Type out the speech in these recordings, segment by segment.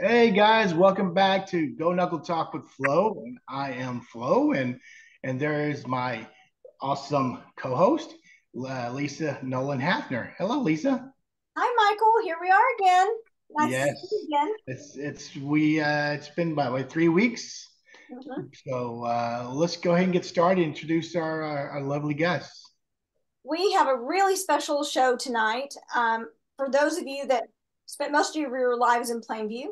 Hey guys, welcome back to Goat Knuckle Talk with Flo. And I am Flo, and and there is my awesome co-host, uh, Lisa Nolan Hafner. Hello, Lisa. Hi, Michael. Here we are again. Nice yes, again. It's it's we uh, it's been about like three weeks. Mm-hmm. So uh, let's go ahead and get started. Introduce our, our, our lovely guests. We have a really special show tonight. Um, for those of you that spent most of your lives in Plainview,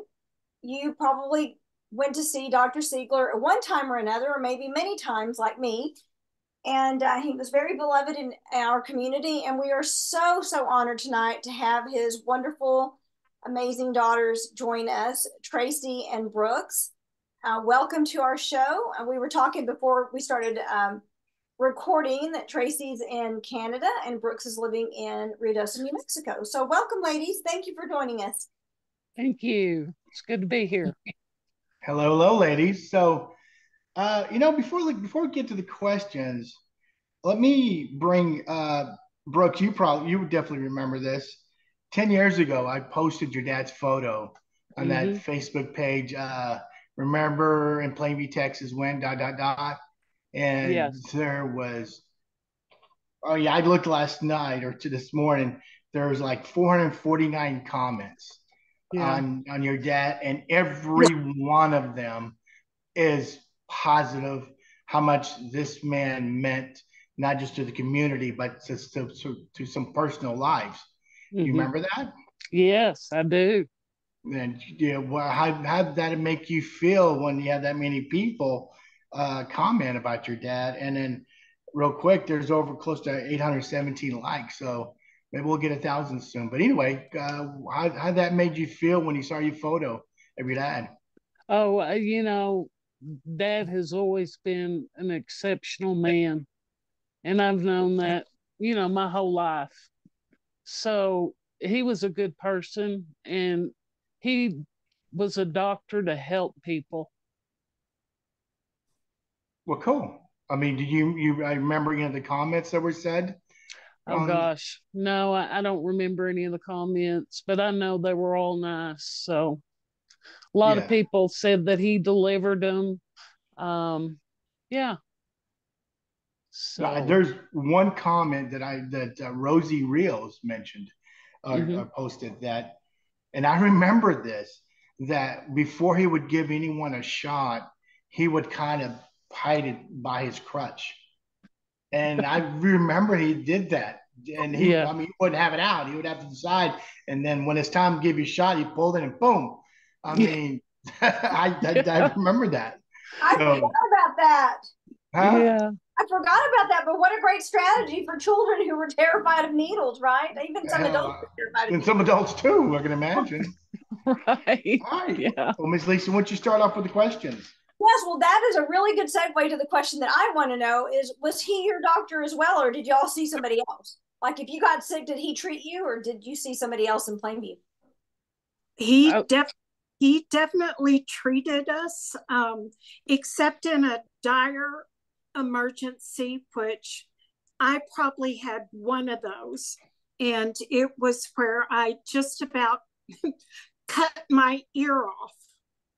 you probably went to see Dr. Seigler at one time or another, or maybe many times, like me. And uh, he was very beloved in our community. And we are so, so honored tonight to have his wonderful, amazing daughters join us, Tracey and Brooks. Uh, welcome to our show. Uh, we were talking before we started um, recording that Tracey's in Canada and Brooks is living in Ruidoso, New Mexico. So, welcome, ladies. Thank you for joining us. Thank you. It's good to be here. Hello, hello, ladies. So, uh, you know, before like before we get to the questions, let me bring uh, Brooks. You probably you would definitely remember this. Ten years ago, I posted your dad's photo on mm-hmm. that Facebook page. Uh, remember in Plainview, Texas, when dot dot dot, and yes. there was. Oh yeah, I looked last night or to this morning. There was like 449 comments yeah. on on your dad, and every one of them is positive. How much this man meant not just to the community, but to to, to, some personal lives. Mm-hmm. You remember that? Yes, I do. And you know, well, how how did that make you feel when you had that many people uh, comment about your dad? And then, real quick, there's over close to 817 likes. So maybe we'll get a thousand soon. But anyway, uh, how how that made you feel when you saw your photo of your dad? Oh, uh, you know, Dad has always been an exceptional man, and I've known that you know my whole life. So he was a good person, and he was a doctor to help people. Well, cool. I mean, did you you I remember you know the comments that were said? Oh um, gosh, no, I, I, don't remember any of the comments, but I know they were all nice. So a lot yeah. of people said that he delivered them. Um, yeah. So there's one comment that I that uh, Rosie Rios mentioned, uh, mm-hmm. uh, posted that, and I remember this that before he would give anyone a shot, he would kind of hide it by his crutch and I remember he did that. And he, yeah. I mean, he wouldn't have it out. He would have to decide. And then when it's time to give you a shot, he pulled it and boom. I mean, I, I, I, remember that. I so, forgot about that. Huh? Yeah. I forgot about that, but what a great strategy for children who were terrified of needles, right? Even some uh, adults terrified And some adults too, I can imagine. right. All right. Yeah. Well, Miss Lisa, why don't you start off with the questions? Yes, well, that is a really good segue to the question that I want to know is was he your doctor as well, or did y'all see somebody else? Like if you got sick, did he treat you or did you see somebody else in Plainview? He oh. def he definitely treated us, um, except in a dire emergency, which I probably had one of those. And it was where I just about cut my ear off.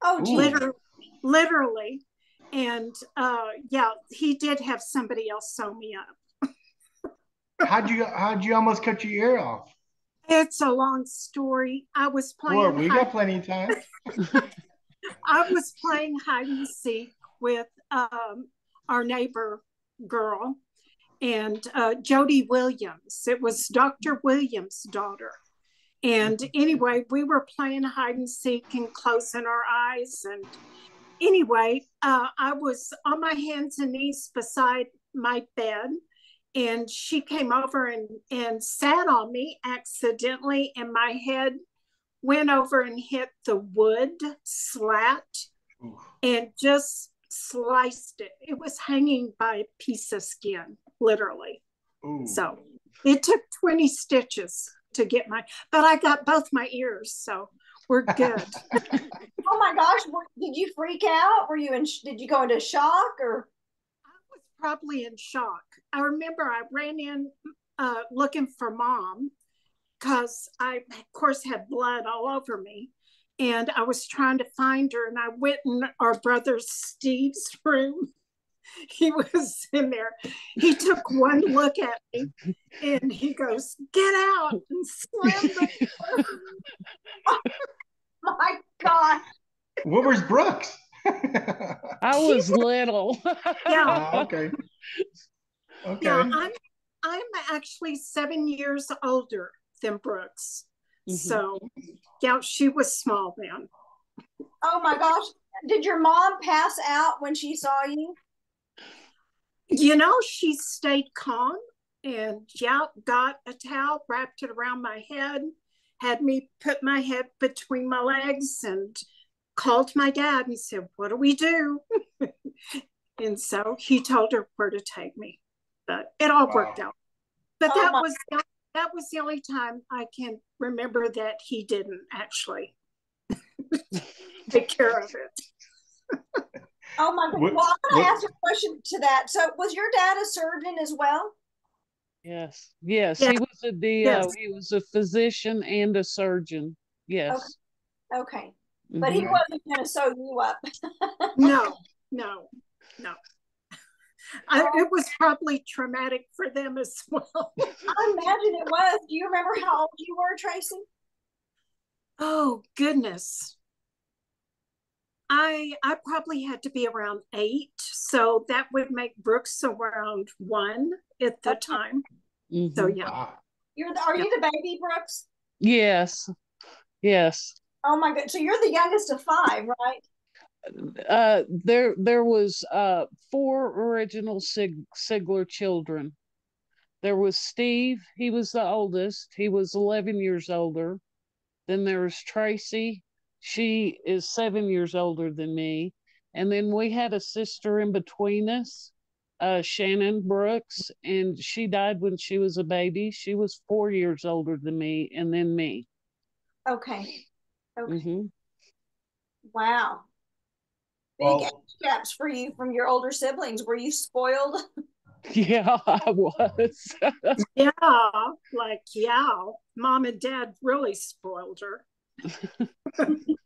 Oh, literally literally. And uh, yeah, he did have somebody else sew me up. how'd you how'd you almost cut your ear off? It's a long story. I was playing. Well, we hide- got plenty of time. I was playing hide and seek with um, our neighbor girl and uh, Jody Williams. It was Dr. Williams' daughter. And anyway, we were playing hide and seek and closing our eyes and anyway, uh, I was on my hands and knees beside my bed, and she came over and, and sat on me accidentally, and my head went over and hit the wood slat and just sliced it. It was hanging by a piece of skin, literally. Ooh. So it took 20 stitches to get my, but I got both my ears. So we're good. oh my gosh! Did you freak out? Were you in? Did you go into shock or? I was probably in shock. I remember I ran in uh, looking for mom because I, of course, had blood all over me, and I was trying to find her, and I went in our brother Steve's room. He was in there. He took one look at me and he goes, Get out and slammed the door. oh, My God. What was Brooks? I was little. Yeah. Oh, okay. Okay. Yeah, I'm I'm actually seven years older than Brooks. Mhm. So yeah, she was small then. Oh my gosh. Did your mom pass out when she saw you? You know, she stayed calm and yeah, got a towel, wrapped it around my head, had me put my head between my legs and called my dad and said, What do we do? and so he told her where to take me. But it all worked out. But Oh that my- was that was the only time I can remember that he didn't actually take care of it. Oh my God. What- well, I'm going to ask a question to that. So, was your dad a surgeon as well? yes, yes, Yeah. he was a DO. Yes. He was a physician and a surgeon. Yes. Okay. But he Mhm. wasn't going to sew you up. No, no, no. I, it was probably traumatic for them as well. I imagine it was. Do you remember how old you were, Tracey? Oh goodness. I I probably had to be around eight, so that would make Brooks around one at the time. So Mhm. yeah, Wow. You're the, are you the baby, Brooks? Yes. Yes. Oh my God. So you're the youngest of five, right? uh there there was uh four original Sig- Seigler children. There was Steve, he was the oldest. He was 11 years older. Then there was Tracey. She is 7 years older than me. And then we had a sister in between us, uh Shannon Brooks, and she died when she was a baby. She was 4 years older than me and then me. Okay. Okay. hmm Wow. Big Well- age gaps for you from your older siblings. Were you spoiled? Yeah, I was. yeah, like yeah, mom and dad really spoiled her.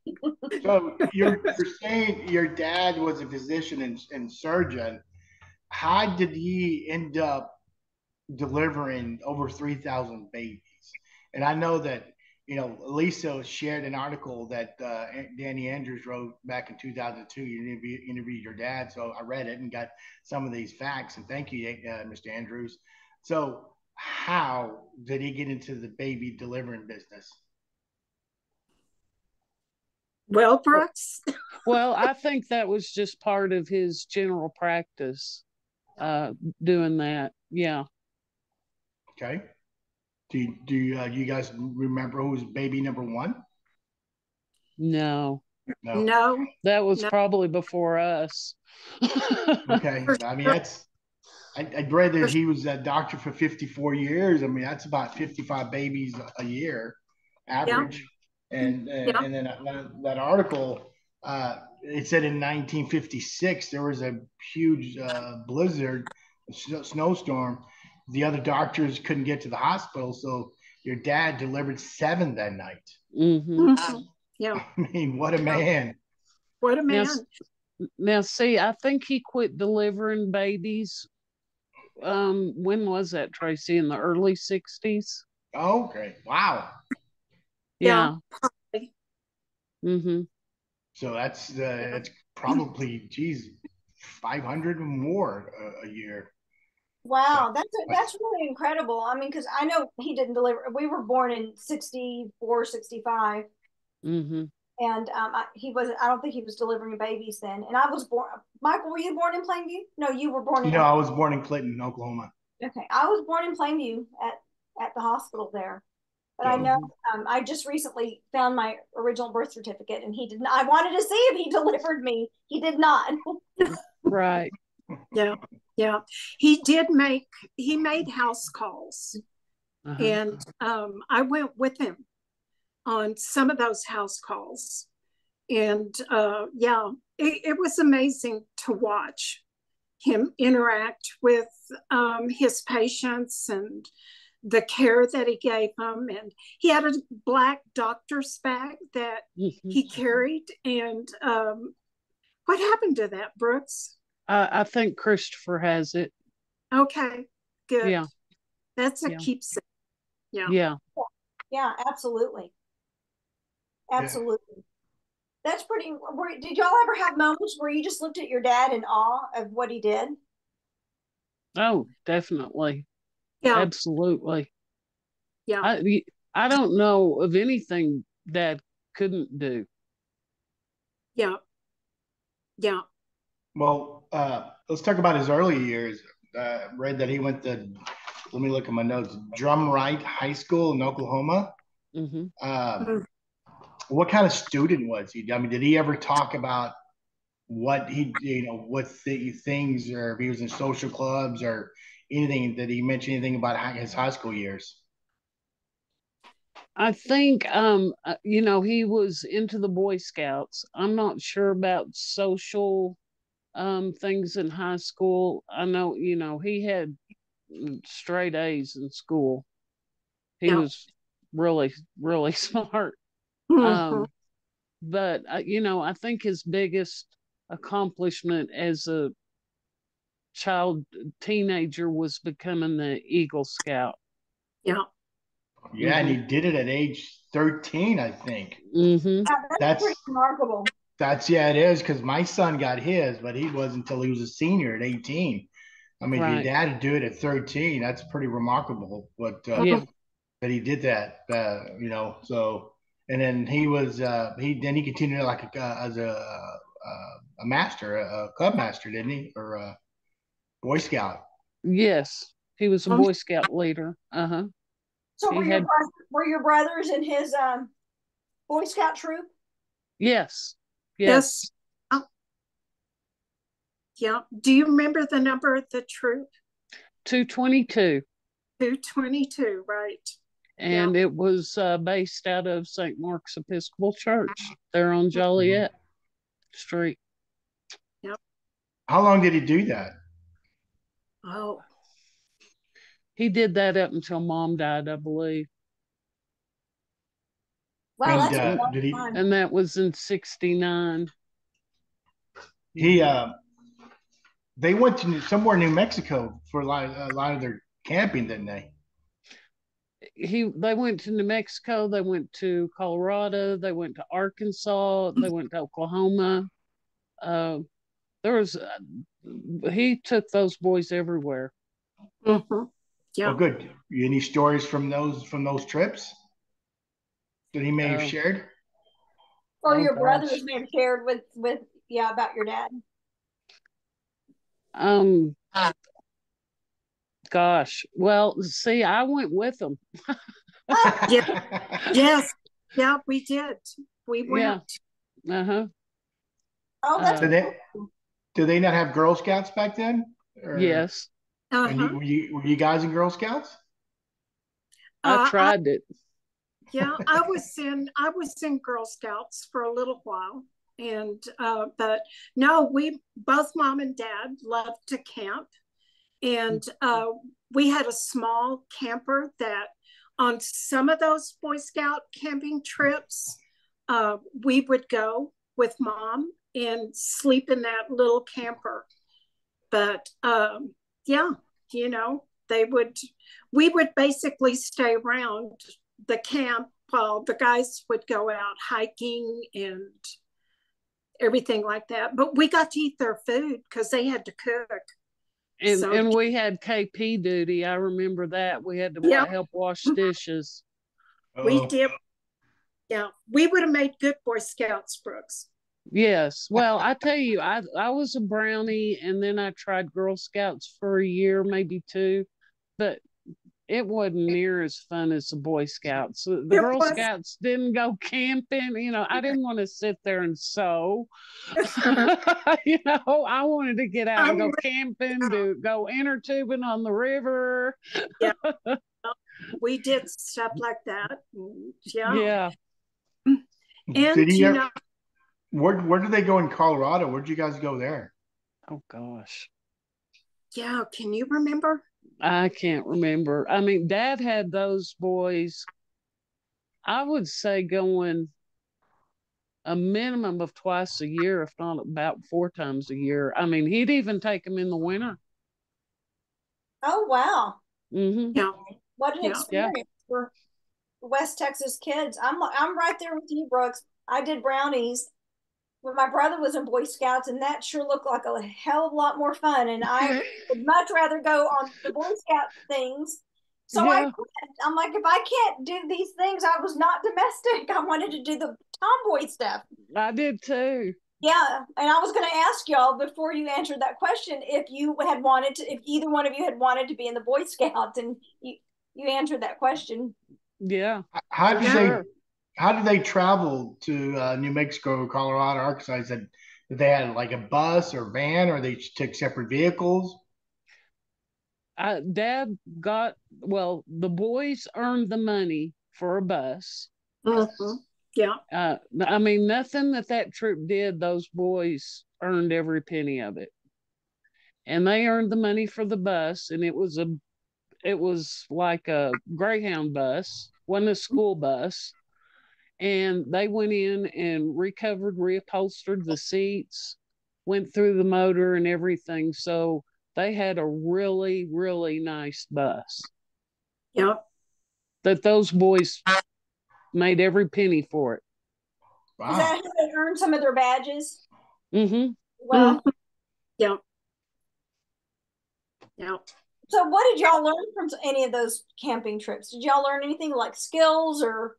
So you're, you're saying your dad was a physician and, and surgeon. How did he end up delivering over 3,000 babies? And I know that, you know, Lisa shared an article that uh, Danny Andrews wrote back in 2002. You interviewed, your dad. So I read it and got some of these facts. And thank you, uh, Mr. Andrews. So, how did he get into the baby delivering business? Well, Brooks, Well, I think that was just part of his general practice, uh, doing that. Yeah. Okay. Do you, do you, uh, you guys remember who was baby number one? No, No. no, that was No. probably before us. Okay. I mean, that's, I, I read that he was a doctor for 54 years. I mean, that's about 55 babies a year average. And, and, Yeah. and then that, that article, uh, it said in 1956, there was a huge uh, blizzard, a snow, snowstorm. The other doctors couldn't get to the hospital. So your dad delivered seven that night. hmm Mhm. yeah, I mean, what a man. what a man. Yes. Now, see, I think he quit delivering babies. Um, when was that, Tracey? In the early 60s? Okay. Wow. Yeah. Yeah. hmm So that's uh, that's probably geez, five hundred or more a, a year. Wow, that's that's really incredible. I mean, because I know he didn't deliver. We were born in 64, 65, hmm and um, I, he wasn't. I don't think he was delivering babies then. And I was born. Michael, were you born in Plainview? No, you were born in. No, I was born in Clinton, Oklahoma. Okay, I was born in Plainview at at the hospital there. But I know um, I just recently found my original birth certificate, and he did not. I wanted to see if he delivered me. He did not. Right. Yeah, yeah. He did make he made house calls, Uh-huh. and um, I went with him on some of those house calls, and uh, yeah, it, it was amazing to watch him interact with um, his patients and the care that he gave him. And he had a black doctor's bag that Mm-hmm. he carried. And um, what happened to that, Brooks? I, I think Christopher has it. Okay, good. Yeah. That's a Yeah. keepsake. Yeah. Yeah. Yeah, absolutely. Absolutely. That's pretty. Were, did y'all ever have moments where you just looked at your dad in awe of what he did? Oh, definitely. Yeah. Absolutely. Yeah. I, I don't know of anything Dad couldn't do. Yeah. Yeah. Well, uh, let's talk about his early years. Uh, read that he went to, let me look at my notes, Drumright High School in Oklahoma. hmm Um, Mhm. what kind of student was he? I mean, did he ever talk about what he, you know, what th- things, or if he was in social clubs or anything? Did he mention anything about his high school years? I think, um, uh, you know, he was into the Boy Scouts. I'm not sure about social um, things in high school. I know, you know, he had mm, straight A's in school. He Yeah. was really, really smart. Mhm. Um, but uh, you know, I think his biggest accomplishment as a child teenager was becoming the Eagle Scout. yeah. Yeah, and he did it at age 13, I think. hmm Yeah, that's, That's- pretty remarkable. That's yeah, it is because my son got his, but he wasn't until he was a senior at 18. I mean, Right. your dad to do it at 13, that's pretty remarkable. But uh, Yeah. that he did that, uh, you know. So, and then he was uh, he then he continued like a, uh, as a uh, a master, a, a club master, didn't he, or a Boy Scout? Yes, he was a Um, Boy Scout leader. Uh huh. So He were your had- brothers, were your brothers in his um, Boy Scout troop? Yes. Yes. Yes. Oh. Yeah. Do you remember the number of the troop? Two twenty two, 222, right? and it was uh, based out of St. Mark's Episcopal Church. There on Joliet Street. Yep. How long did he do that? Oh, He did that up until Mom died, I believe, Wow, And, that's a uh, long did he- time. and that was in '69. He uh, they went to somewhere in New Mexico for a lot, a lot of their camping, didn't they? he they went to New Mexico, they went to Colorado, they went to Arkansas, they went to Oklahoma. Uh, there was uh, he took those boys everywhere. mhm. yeah. Oh, good. Any stories from those from those trips that he may have Uh, shared? or oh, your gosh. brothers may have shared with with yeah about your dad. Um, gosh, well, see, I went with them. Yeah. Yes. Yeah, we did. We Yeah. went. Uh huh. Oh, that's Do they do they not have Girl Scouts back then? Or- Yes, And you, Uh-huh. were you were you guys in Girl Scouts? I Uh, I- tried it. yeah, I was in I was in Girl Scouts for a little while. And uh, but no, we both mom and dad loved to camp. And uh, we had a small camper that on some of those Boy Scout camping trips, uh, we would go with mom and sleep in that little camper. But um, yeah, you know, they would, we would basically stay around the camp while the guys would go out hiking and everything like that. But we got to eat their food because they had to cook. And So- and we had KP duty. I remember that we had to Yep. help wash dishes. We Uh-oh. did. Yeah, we would have made good Boy Scouts, Brooks. Yes. Well, I tell you, I I was a brownie, and then I tried Girl Scouts for a year, maybe two, but it wasn't near as fun as the Boy Scouts. The the It Girl was- Scouts didn't go camping. You know, I didn't want to sit there and sew. you know, I wanted to get out and go camping, to go inner tubing on the river. Yeah. We did stuff like that. Mm, yeah. Yeah. And did he you ever, know, where where did they go in Colorado? Where'd you guys go there? Oh gosh. yeah, can you remember? I can't remember. I mean, Dad had those boys. I would say going a minimum of twice a year, if not about four times a year. I mean, he'd even take them in the winter. Oh wow! Mm-hmm. Yeah. What an Yeah. experience for West Texas kids. I'm I'm right there with you, Brooks. I did brownies when my brother was in Boy Scouts, and that sure looked like a hell of a lot more fun. And I would much rather go on the Boy Scout things. So I quit. I'm like, if I can't do these things, I was not domestic. I wanted to do the tomboy stuff. I did too. Yeah, and I was going to ask y'all before you answered that question if you had wanted to, if either one of you had wanted to be in the Boy Scouts, and you you answered that question. Yeah. How did Sure. they how did they travel to uh, New Mexico, Colorado, Arkansas? Is that that they had like a bus or van, or they took separate vehicles? I, Dad got well. The boys earned the money for a bus. Mhm. Yeah. Uh, I mean, nothing that that troop did, those boys earned every penny of it, and they earned the money for the bus, and it was a, it was like a Greyhound bus, wasn't a school bus, and they went in and recovered, reupholstered the seats, went through the motor and everything, so they had a really, really nice bus Yep. that those boys made every penny for it. Is Wow. Is that how they earned some of their badges? Mm hmm Well, Mhm. yep. Yeah. so what did y'all learn from any of those camping trips? Did y'all learn anything like skills or,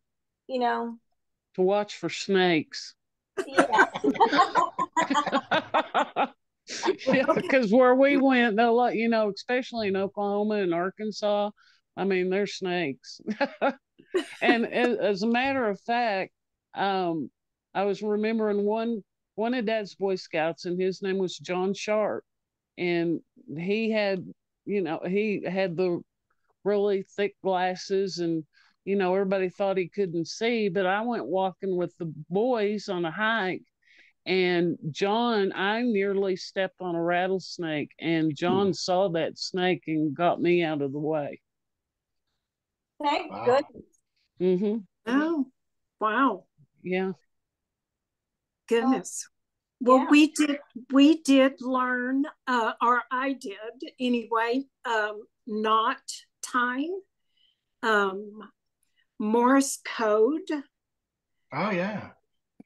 you know, To watch for snakes. yeah. yeah, because where we went, they'll let you know, especially in Oklahoma and Arkansas. I mean, there's snakes. and as, as a matter of fact, um, I was remembering one one of Dad's Boy Scouts, and his name was John Sharp, and he had, you know, he had the really thick glasses, and you know, everybody thought he couldn't see. But I went walking with the boys on a hike, and John, I nearly stepped on a rattlesnake, and John saw that snake and got me out of the way. Thank Wow. goodness. hmm Oh, wow. Yeah. Goodness. Well, Yeah. we did we did learn, uh, or I did anyway, um, not time, um, Morse code. Oh yeah.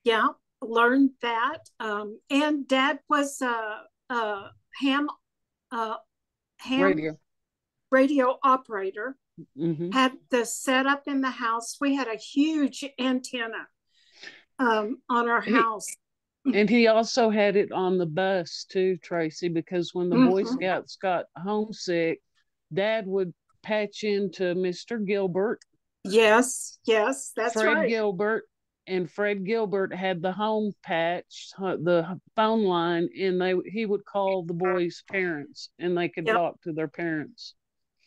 Yeah, learned that. Um, and Dad was a, a ham, uh, ham Radio. radio operator. hmm had the setup in the house. We had a huge antenna um, on our He- house. And he also had it on the bus too, Tracey, because when the Boy Mhm. Scouts got homesick, Dad would patch into Mr. Gilbert, Yes, yes, that's Fred right. Gilbert, and Fred Gilbert had the home patch, the phone line, and they he would call the boys' parents, and they could Yep. talk to their parents.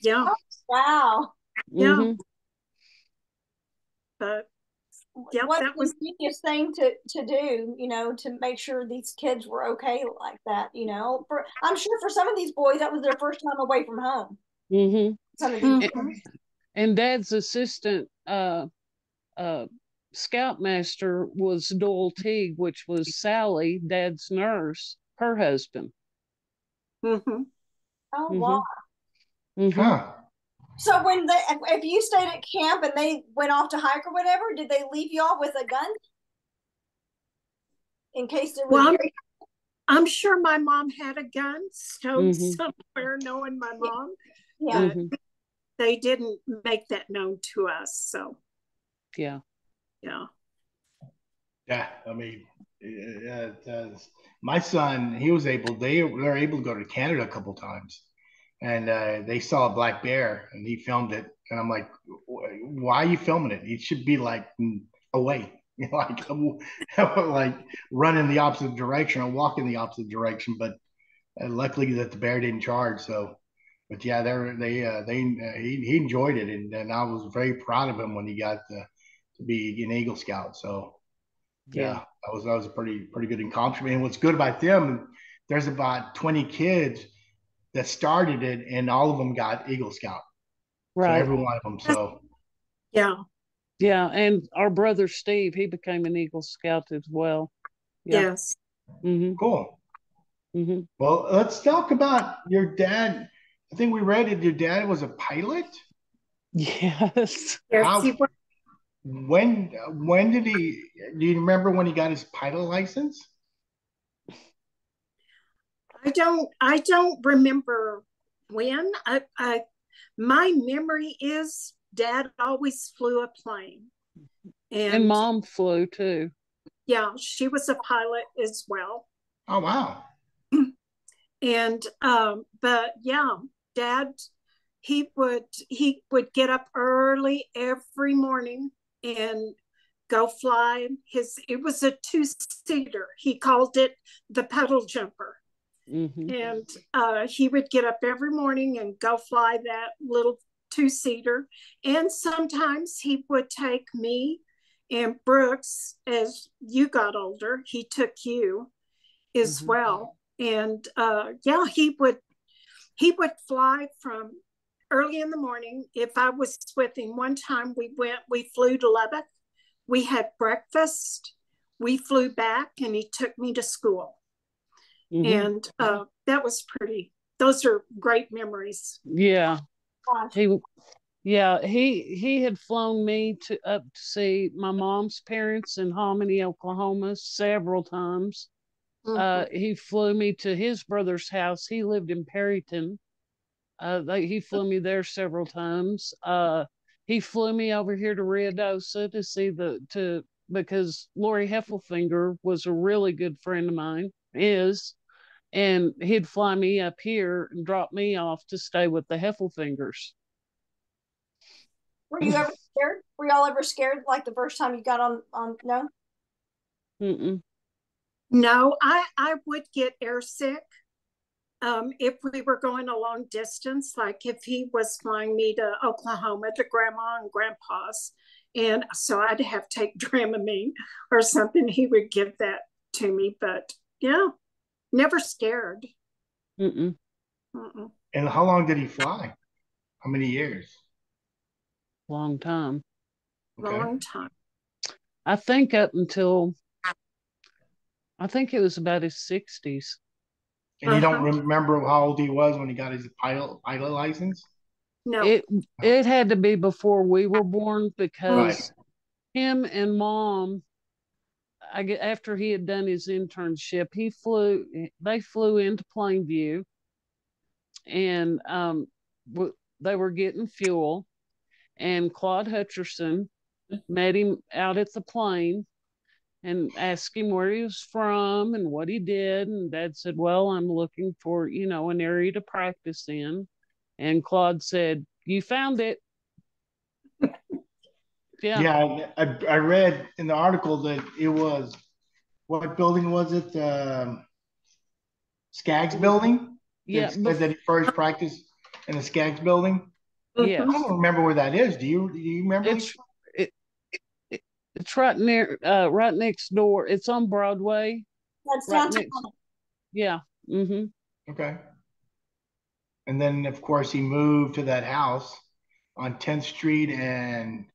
Yeah, Wow. Yeah. Mhm. but Yep, what that was- the genius thing to to do, you know, to make sure these kids were okay like that, you know. For I'm sure for some of these boys that was their first time away from home. Mhm. Some of these Mhm. Boys. and dad's assistant uh uh scoutmaster was Doyle Teague, which was Sally, dad's nurse, her husband. mhm. Oh Mhm. wow. Mhm. Huh. So when they if you stayed at camp and they went off to hike or whatever, did they leave y'all with a gun? In case there was Well, I'm, I'm sure my mom had a gun stowed Mhm. somewhere, knowing my mom. yeah. Mhm. They didn't make that known to us. So, Yeah. yeah. Yeah. I mean, yeah, it does. My son, he was able. They were able to go to Canada a couple times, and uh, they saw a black bear, and he filmed it. And I'm like, why are you filming it? It should be like mm, away. You know, like like run in the opposite direction or walk in the opposite direction. But uh, luckily that the bear didn't charge. So, but yeah, they're they uh, they uh, he he enjoyed it, and, and I was very proud of him when he got to, to be an Eagle Scout. So yeah, Yeah. that was that was a pretty pretty good accomplishment. And what's good about them, there's about 20 kids that started it, and all of them got Eagle Scout. So Right. every one of them. So Yeah. Yeah. And our brother Steve, he became an Eagle Scout as well. Yeah. Yes. hmm cool. hmm Well, let's talk about your dad. I think we read it. Your dad was a pilot. Yes. Yes, How- When when did he? Do you remember when he got his pilot license? I don't I don't remember when. I, I my memory is dad always flew a plane. And, And mom flew too. yeah, she was a pilot as well. Oh wow. And um, but yeah, dad he would he would get up early every morning and go fly his it was a two-seater. He called it the pedal jumper. hmm and uh, he would get up every morning and go fly that little two seater. And sometimes he would take me and Brooks as you got older. He took you as Mhm. well, and uh, yeah, he would he would fly from early in the morning. If I was with him, one time we went, we flew to Lubbock. We had breakfast. We flew back, and he took me to school hmm and uh, that was pretty those are great memories Yeah. He, yeah, he he had flown me to up to see my mom's parents in Hominy, Oklahoma, several times. Uh, he flew me to his brother's house. He lived in Perryton. Uh, they, he flew me there several times. Uh, he flew me over here to Ruidoso to see the to because Lori Heffelfinger was a really good friend of mine, is, and he'd fly me up here and drop me off to stay with the Heffelfingers. Were you ever scared? Were y'all ever scared like the first time you got on on no? Mm-mm. No i i would get airsick um, if we were going a long distance like if he was flying me to oklahoma to grandma and grandpa's and so i'd have to take dramamine or something he would give that to me but yeah never scared Mm-mm. Mm-mm. And how long did he fly? How many years? Long time. Okay. long time I think up until I think it was about his sixties. And you don't Uh-huh. remember how old he was when he got his pilot pilot license? no It it had to be before we were born because Right. him and mom I get after he had done his internship, he flew they flew into Plainview and um w- they were getting fuel and Claude Hutcherson met him out at the plane and asked him where he was from and what he did and dad said well i'm looking for you know an area to practice in and claude said you found it yeah Yeah, I, I read in the article that it was what building was it? Um, Skaggs building. yeah It said that he first practiced in the Skaggs building. yeah I don't remember where that is. Do you? Do you remember? it's it, it, it's right near uh right next door it's on broadway That's Right downtown. next- yeah mm-hmm Okay. And then, of course, he moved to that house on 10th Street and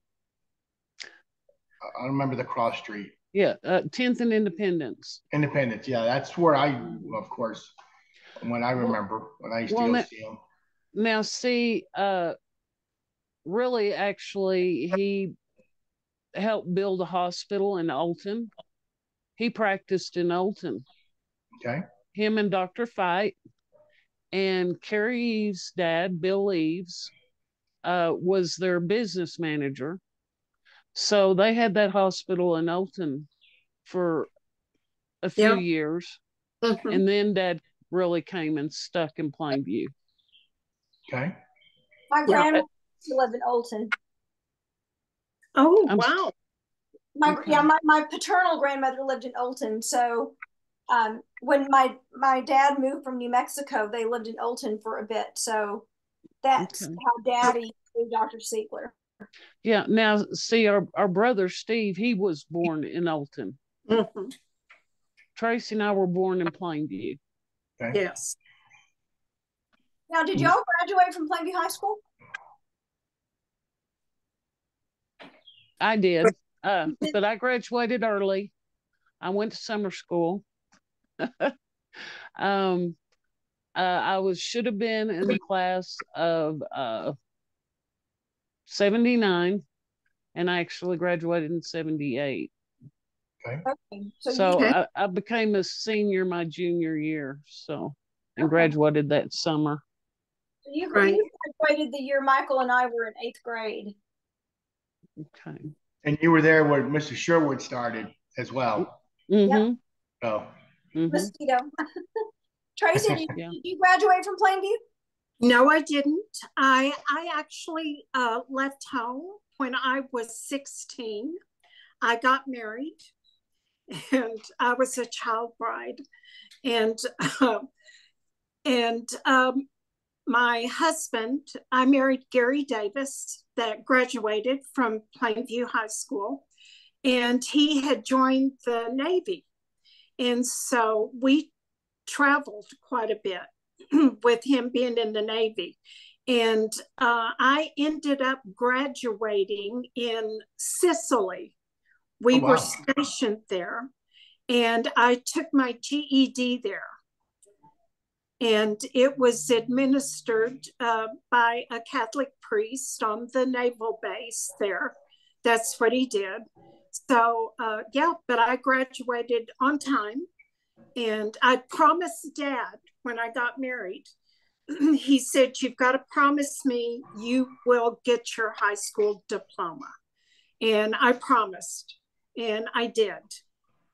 I don't remember the cross street. yeah uh 10th and independence Independence. Yeah, that's where I, of course, when I remember when I used to go now- see him. now see uh really actually he helped build a hospital in Olton. He practiced in Olton. Okay. Him and Dr. Fight and Carrie Eves' dad, Bill Eves, uh, was their business manager. So they had that hospital in Olton for a few Yeah. years. Mhm. And then dad really came and stuck in Plainview. Okay. My grandma Yeah. grandma lived in Olton. Oh I'm s- wow My Okay. yeah, my, my paternal grandmother lived in Olton. So um when my my dad moved from New Mexico, they lived in Olton for a bit. So that's Okay. how daddy knew Dr. Seigler. Yeah. Now, see, our, our brother Steve, he was born in Olton. Mhm. Tracey and I were born in Plainview. Okay. yes Now, did y'all graduate from Plainview High School? I did, uh, but I graduated early. I went to summer school. um, uh, I was should have been in the class of uh, 79, and I actually graduated in 78. Okay. Okay. So, So you, I, I became a senior my junior year, so and graduated that summer. you, Right. you graduated the year Michael and I were in eighth grade. Okay. And you were there when Mr. Sherwood started as well. Mm-hmm. Oh, hmm Mosquito. Tracey, did, Yeah. did you graduate from Plainview? No, I didn't. I I actually uh, left home when I was 16. I got married, and I was a child bride, and um, and um, my husband, I married Gary Davis, that graduated from Plainview High School, and he had joined the Navy, and so we traveled quite a bit with him being in the Navy. And uh, I ended up graduating in Sicily. We Oh, wow. were stationed there, and I took my GED there. And it was administered uh, by a Catholic priest on the naval base there. That's what he did. So, uh, yeah, but I graduated on time. And I promised dad when I got married, he said, You've got to promise me you will get your high school diploma. And I promised, and I did.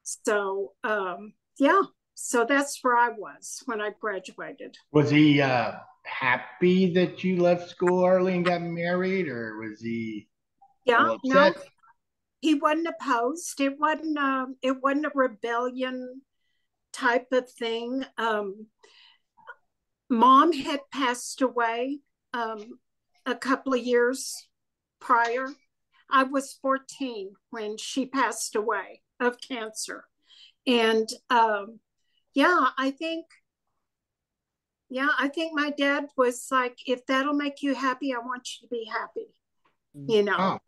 So, um, yeah, so that's where I was when I graduated. was he uh, happy that you left school early and got married, or was he Yeah, no, he wasn't opposed. It wasn't. Um, it wasn't a rebellion type of thing. Um, Mom had passed away um, a couple of years prior. I was 14 when she passed away of cancer, and um, yeah, I think. Yeah, I think my dad was like, if that'll make you happy, I want you to be happy. You know, Oh,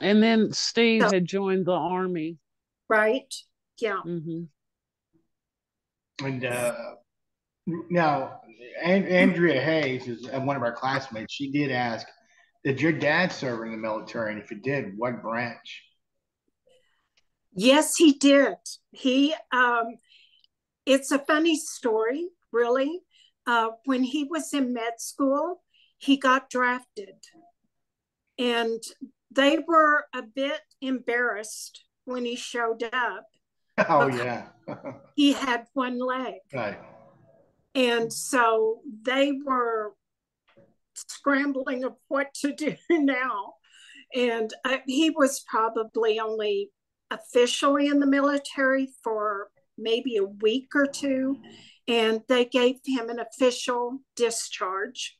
And then Steve So- had joined the army. right? Yeah. hmm and uh, now An- Andrea Hayes is uh, one of our classmates. She did ask, "Did your dad serve in the military? And if he did, what branch?" Yes, he did. He, um, it's a funny story, really. Uh, when he was in med school, he got drafted. And they were a bit embarrassed when he showed up. Oh yeah, He had one leg. right. And so they were scrambling of what to do now. And uh, he was probably only officially in the military for maybe a week or two. And they gave him an official discharge.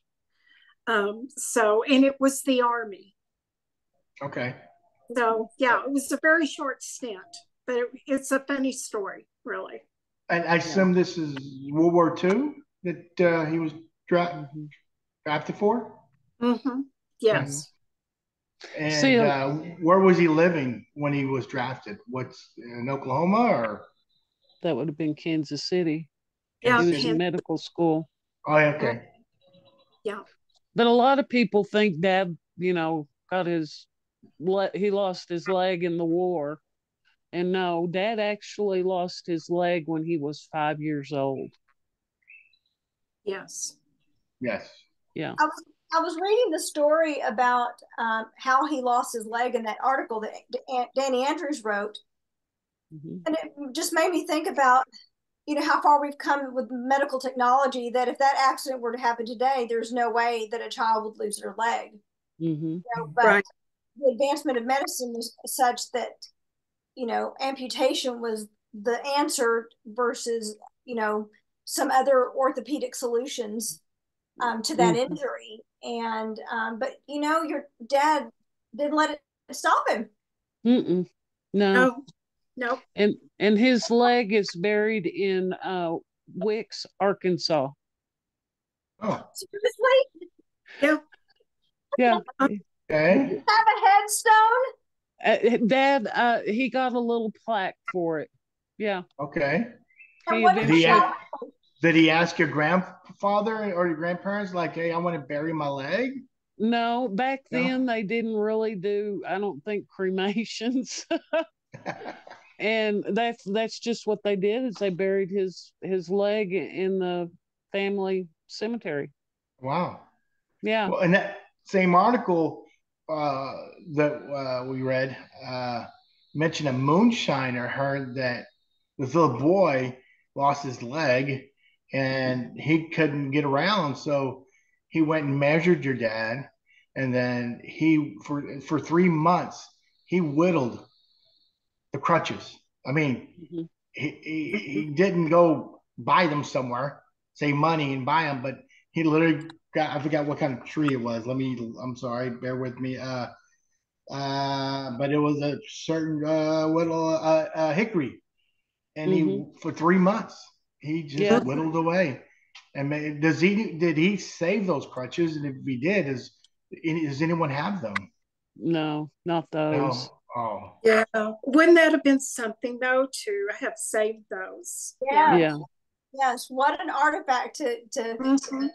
Um, so, and it was the Army. Okay. So, yeah, it was a very short stint, but it, it's a funny story, really. And I assume this is World War II that uh, he was dra- hmm drafted for. Mm-hmm. Yes. And See, uh, where was he living when he was drafted? What's in Oklahoma or? That would have been Kansas City. Yeah. he was in medical school. Oh, okay. yeah. But a lot of people think Dad, you know, got his he lost his leg in the war. And no, Dad actually lost his leg when he was five years old. Yes. Yes. Yeah. I was I was reading the story about um, how he lost his leg in that article that D- Danny Andrews wrote, hmm and it just made me think about you know how far we've come with medical technology. That if that accident were to happen today, there's no way that a child would lose their leg. hmm You know, but Right. the advancement of medicine was such that you know amputation was the answer versus you know some other orthopedic solutions um, to that Mhm. injury and um, but you know your dad didn't let it stop him Mm-mm. No. No. No. And and his leg is buried in uh Wickes, Arkansas. Oh, Seriously? Yeah. Yeah. okay. Have a headstone? Uh, Dad, uh, he got a little plaque for it. Yeah. Okay. He did eventually- you Yeah. Did he ask your grandfather or your grandparents, like, hey, I want to bury my leg? No, back No? then they didn't really do, I don't think, cremations. and that's that's just what they did is they buried his his leg in the family cemetery. wow. Yeah. Well, in that same article uh, that uh, we read, uh, mentioned a moonshiner heard that this little boy lost his leg and he couldn't get around, so he went and measured your dad, and then he for for three months he whittled the crutches. I mean, Mhm. he, he, he didn't go buy them somewhere, save money and buy them, but he literally got I forgot what kind of tree it was. Let me I'm sorry, bear with me. Uh uh but it was a certain uh whittle uh, uh hickory. And he for three months he just Yeah. whittled away. And does he did he save those crutches? And if he did, is does anyone have them? No, not those. No. Oh, Yeah. Wouldn't that have been something though to have saved those? Yeah. Yeah. Yes. What an artifact to to Mhm.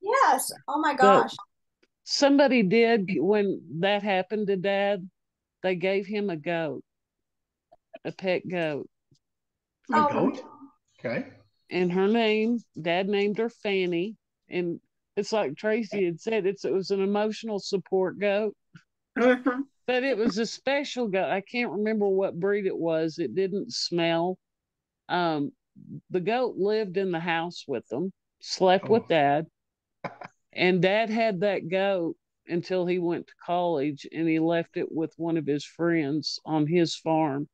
yes. Oh my gosh. Somebody did when that happened to dad, they gave him a goat, a pet goat. a Oh. goat. Okay. and her name, dad named her Fanny. And it's like Tracey had said, it's it was an emotional support goat, Mhm. but it was a special goat. I can't remember what breed it was. It didn't smell. Um, the goat lived in the house with them, slept with Oh. dad, and dad had that goat until he went to college and he left it with one of his friends on his farm.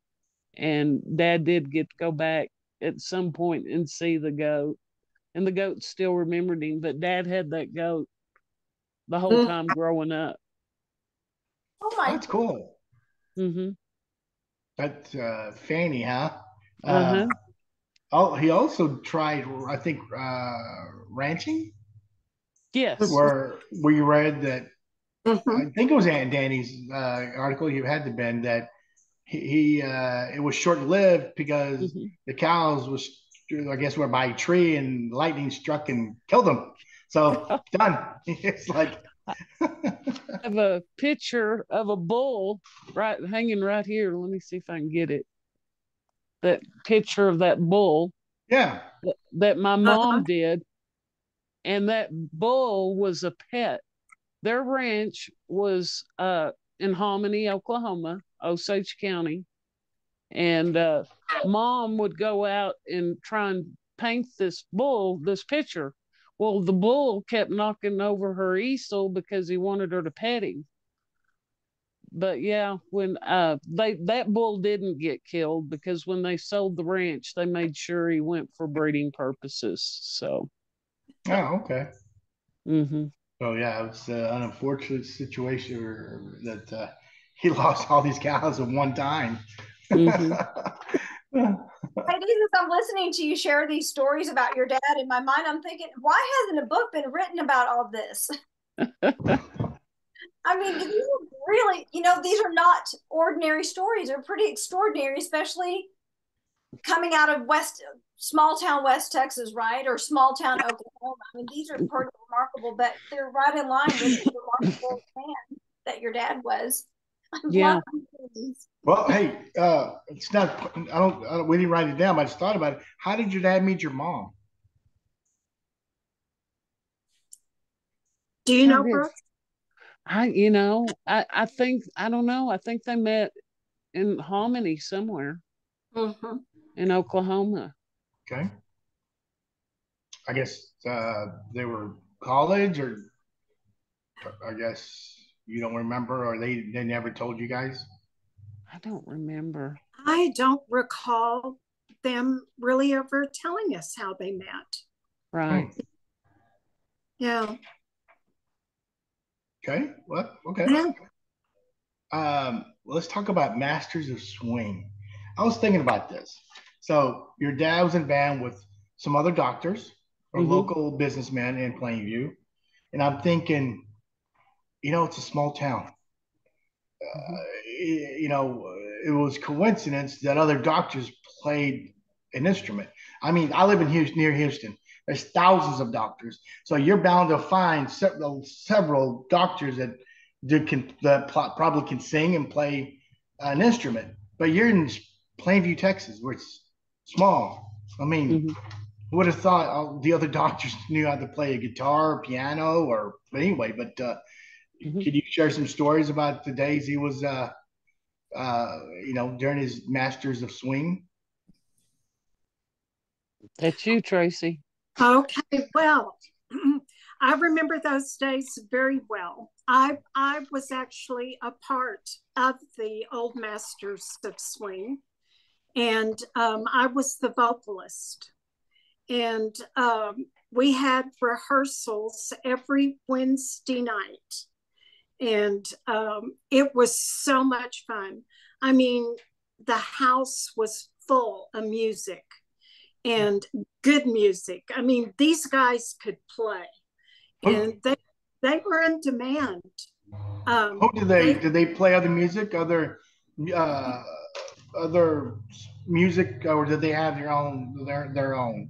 And dad did get to go back at some point and see the goat. And the goat still remembered him, but dad had that goat the whole Mm. time growing up. Oh my That's cool. hmm That's uh Fanny, huh? Uh-huh. oh, he also tried, I think, uh, ranching, Yes. where we read that Mhm. I think it was Aunt Danny's uh, article. You had to been that he, he uh, it was short lived because Mhm. the cows was I guess were by a tree and lightning struck and killed them. So done. It's like I have a picture of a bull right hanging right here. Let me see if I can get it. That picture of that bull yeah. that, that my mom Uh-huh. did. And that bull was a pet. Their ranch was uh, in Hominy, Oklahoma, Osage County. And uh, mom would go out and try and paint this bull, this picture. Well, the bull kept knocking over her easel because he wanted her to pet him. But yeah, when uh they that bull didn't get killed because when they sold the ranch, they made sure he went for breeding purposes. So, Oh, okay. Mm-hmm. So yeah, it was uh, an unfortunate situation that uh, he lost all these cows at one time. as I'm listening to you share these stories about your dad, in my mind, I'm thinking, why hasn't a book been written about all this? I mean, these are really, you know, these are not ordinary stories. They're pretty extraordinary, especially coming out of West, small town West Texas, right? Or small town Oklahoma. I mean, these are pretty remarkable, but they're right in line with the remarkable man that your dad was. I Yeah. Love these. well, hey, uh, it's not. I don't, I don't. We didn't write it down. But I just thought about it. How did your dad meet your mom? Do you know, Okay. Brooke? I, you know, I, I think, I don't know. I think they met in Hominy somewhere Mhm. in Oklahoma. Okay. I guess uh, they were college, or I guess you don't remember, or they they never told you guys. I don't remember. I don't recall them really ever telling us how they met. Right. Yeah. Okay. Well, okay. Yeah. Um, let's talk about Masters of Swing. I was thinking about this. So your dad was in band with some other doctors, a mm-hmm. local businessman in Plainview, and I'm thinking, you know, it's a small town. Uh, you know, it was coincidence that other doctors played an instrument. I mean, I live in Houston, near Houston. There's thousands of doctors, so you're bound to find several several doctors that can that probably can sing and play an instrument. But you're in Plainview, Texas, where it's small. I mean, mm-hmm. would have thought all the other doctors knew how to play a guitar, or piano, or but anyway. But uh, mm-hmm. could you share some stories about the days he was, uh, uh, you know, during his masters of swing? That's you, Tracey. Okay, well, I remember those days very well. I I was actually a part of the old masters of swing, and um, I was the vocalist. And um, we had rehearsals every Wednesday night, and um, it was so much fun. I mean, the house was full of music and good music. I mean, these guys could play, and they they were in demand. Um, oh, did they, they did they play other music, other uh, other music, or did they have their own their their own?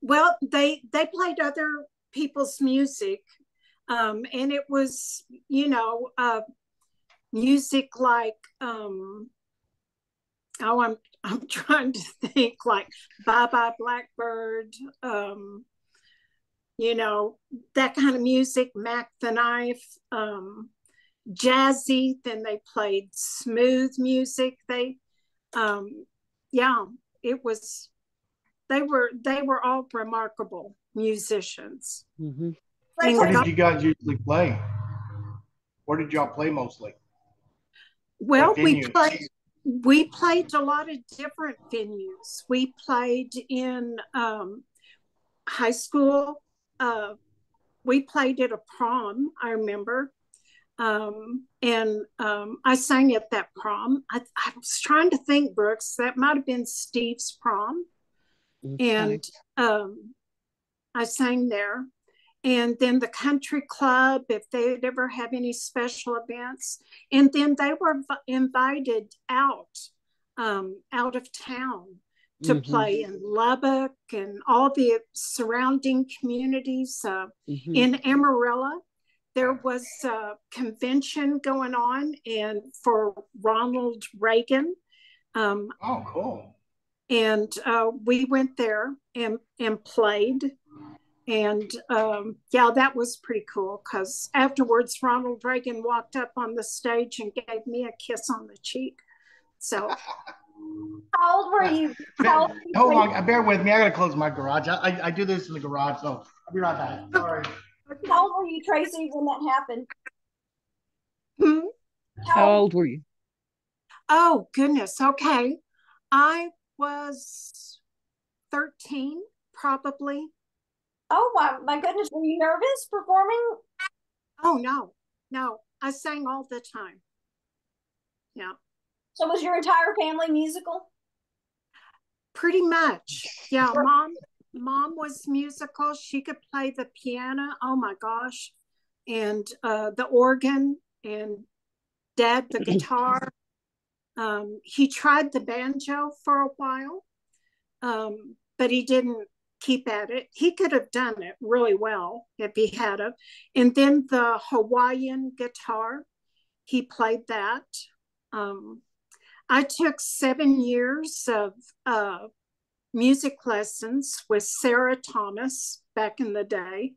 Well, they they played other people's music, um, and it was you know uh, music like um, oh I'm I'm trying to think like Bye Bye Blackbird, um, you know, that kind of music, Mack the Knife, um, jazzy. Then they played smooth music. They, um, yeah, it was, they were, they were all remarkable musicians. Mm-hmm. Where did you guys usually play? Where did y'all play mostly? Well, we played we played a lot of different venues. We played in um, high school. Uh, we played at a prom, I remember. Um, and um, I sang at that prom. I, I, was trying to think, Brooks, that might have been Steve's prom. Okay. And um, I sang there and then the country club if they'd ever have any special events and then they were invited out um, out of town to mm-hmm. play in lubbock and all the surrounding communities uh, mm-hmm. in amarillo there was a convention going on and for ronald reagan um, oh cool and uh, we went there and, and played and um, yeah, that was pretty cool because afterwards, Ronald Reagan walked up on the stage and gave me a kiss on the cheek. So, how old were you? How old Hold on, bear with me. I gotta close my garage. I, I, do this in the garage, so I'll be right back. Sorry. How old were you, Tracey, when that happened? Hmm? How, how old were you? Oh goodness. Okay, I was thirteen, probably. Oh my, my goodness, were you nervous performing? Oh no, no. I sang all the time. Yeah. So was your entire family musical? Pretty much. Yeah, mom mom was musical. She could play the piano. Oh my gosh. And uh, the organ and dad the guitar. Um, he tried the banjo for a while, um, but he didn't keep at it. He could have done it really well if he had it. And then the Hawaiian guitar, he played that. Um, I took seven years of uh, music lessons with Sarah Thomas back in the day.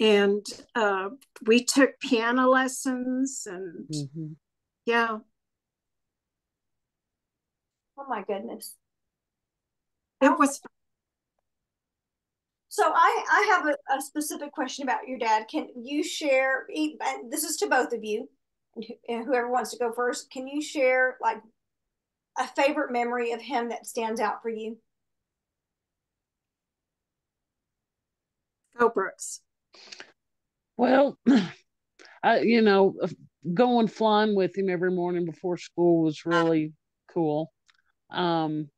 And uh, we took piano lessons and mm-hmm. yeah. Oh my goodness. It was so I, I have a, a, specific question about your dad. Can you share, this is to both of you, and whoever wants to go first, can you share like a favorite memory of him that stands out for you? Go Brooks. Well, I, you know, going flying with him every morning before school was really cool. Um,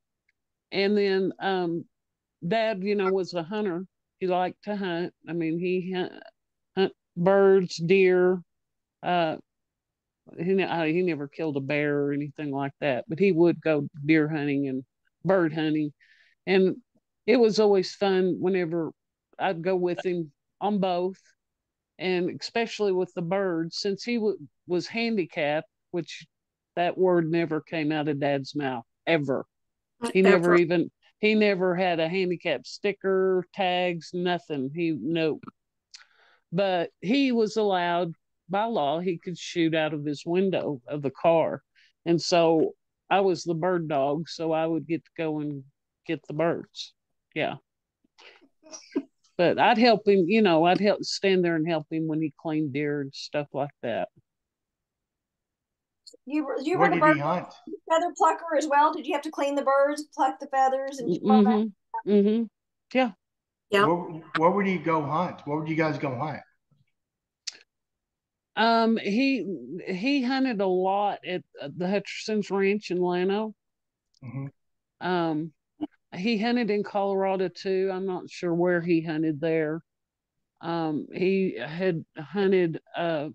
and then um, dad, you know, was a hunter. He liked to hunt. I mean, he hunt, hunt birds, deer. Uh, he he never killed a bear or anything like that, but he would go deer hunting and bird hunting, and it was always fun whenever I'd go with him on both, and especially with the birds since he w- was handicapped, which that word never came out of Dad's mouth ever. He ever. never even he never had a handicap sticker, tags, nothing. He no. But he was allowed by law, he could shoot out of his window of the car. And so I was the bird dog, so I would get to go and get the birds. Yeah. But I'd help him, you know, I'd help stand there and help him when he cleaned deer and stuff like that. You were you were the bird feather plucker as well. Did you have to clean the birds, pluck the feathers, and mm-hmm. Mm-hmm. Yeah. Yeah. Where, where would you go hunt? Where would you guys go hunt? Um, he he hunted a lot at the Hutcherson's Ranch in Llano. Mm-hmm. Um, he hunted in Colorado too. I'm not sure where he hunted there. Um, he had hunted uh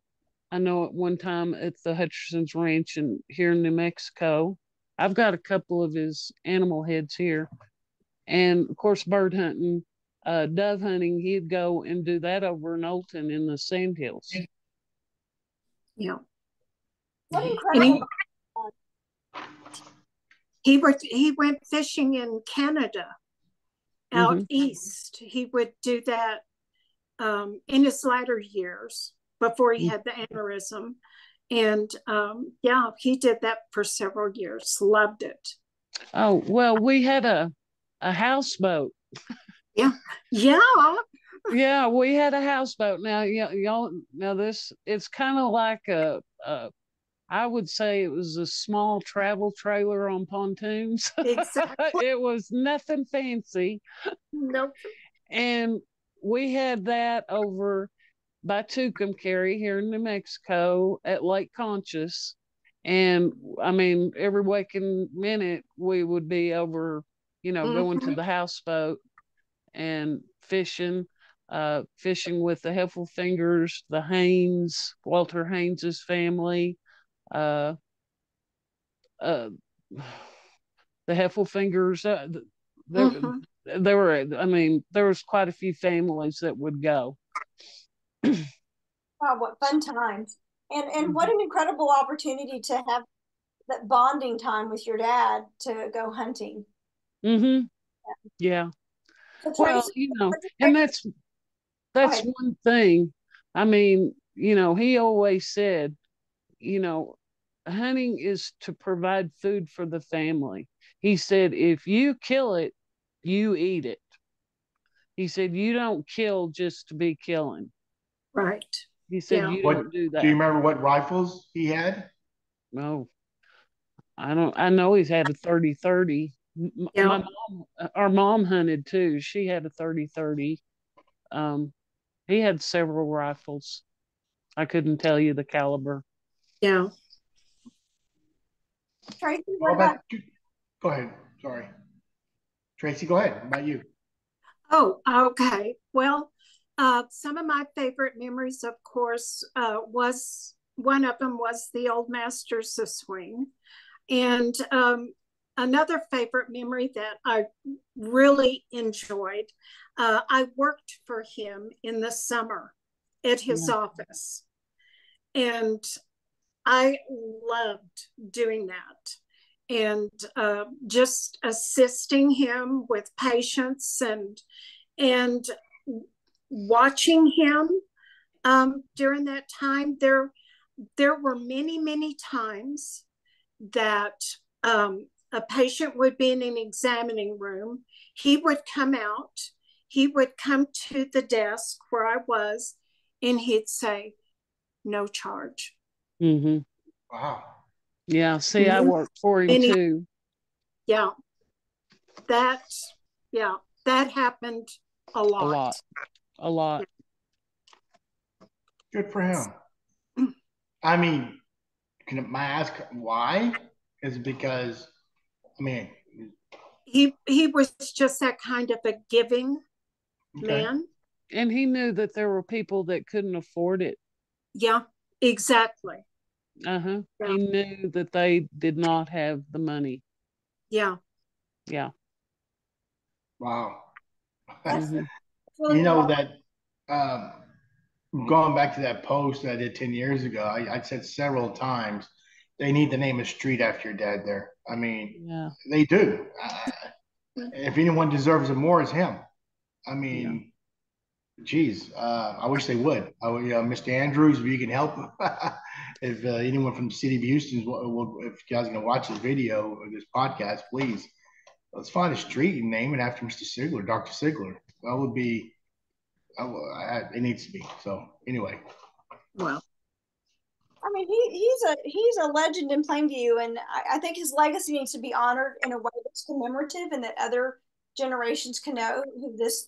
I know at one time at the Hutcherson's Ranch and here in New Mexico. I've got a couple of his animal heads here. And of course, bird hunting, uh, dove hunting, he'd go and do that over in Olton in the sandhills. Yeah. What incredible. He, he, went, he went fishing in Canada out mm-hmm. east. He would do that um, in his latter years before he had the aneurysm. And um, yeah, he did that for several years, loved it. Oh, well, we had a, a houseboat. yeah. Yeah. yeah, we had a houseboat. Now, y'all, now this, it's kind of like a, a, I would say it was a small travel trailer on pontoons. Exactly. it was nothing fancy. Nope. And we had that over by Tucumcari here in New Mexico at Lake Conchas. And I mean, every waking minute we would be over, you know, mm-hmm. going to mm-hmm. the houseboat and fishing, uh, fishing with the Heffelfingers, the Haynes, Walter Haynes's family, uh, uh, the Heffelfingers. Uh, there, mm-hmm. there were, I mean, there was quite a few families that would go wow, what fun times. And and what an incredible opportunity to have that bonding time with your dad to go hunting. Mm-hmm. Yeah. yeah. well, you know, and that's that's one thing. I mean, you know, he always said, you know, hunting is to provide food for the family. He said, if you kill it, you eat it. He said, you don't kill just to be killing. Right. He said yeah. you what, don't do that. Do you remember what rifles he had? No. I don't I know he's had a 30 30. Yeah. My mom our mom hunted too. She had a 30 30. Um he had several rifles. I couldn't tell you the caliber. Yeah. Tracey, what about, about go ahead. Sorry. Tracey, go ahead. What about you? Oh, okay. Well, uh, some of my favorite memories, of course, uh, was one of them was the old masters of swing. And um, another favorite memory that I really enjoyed, uh, I worked for him in the summer at his yeah. office. And I loved doing that and uh, just assisting him with patients and and watching him um, during that time, there there were many many times that um, a patient would be in an examining room. He would come out. He would come to the desk where I was, and he'd say, "No charge." Mm-hmm. Wow. Yeah. See, mm-hmm. I worked for him he, too. Yeah. That. Yeah. That happened a lot. A lot a lot. Good for him. I mean, can I ask why? Is it because, I mean, he he was just that kind of a giving okay. man and he knew that there were people that couldn't afford it yeah exactly uh-huh yeah. he knew that they did not have the money yeah yeah wow mm-hmm. You know that um going back to that post that I did 10 years ago, I, I said several times they need to name a street after your dad there. I mean, yeah. they do. Uh, if anyone deserves it more, it's him. I mean, yeah. geez, uh, I wish they would. I uh, Mr. Andrews, if you can help, if uh, anyone from the city of Houston, if you guys are going to watch this video or this podcast, please let's find a street and name it after Mr. Seigler, Dr. Seigler. That would be I, it needs to be. So anyway. Well. I mean, he, he's a he's a legend in Plainview, and I, I, think his legacy needs to be honored in a way that's commemorative, and that other generations can know who this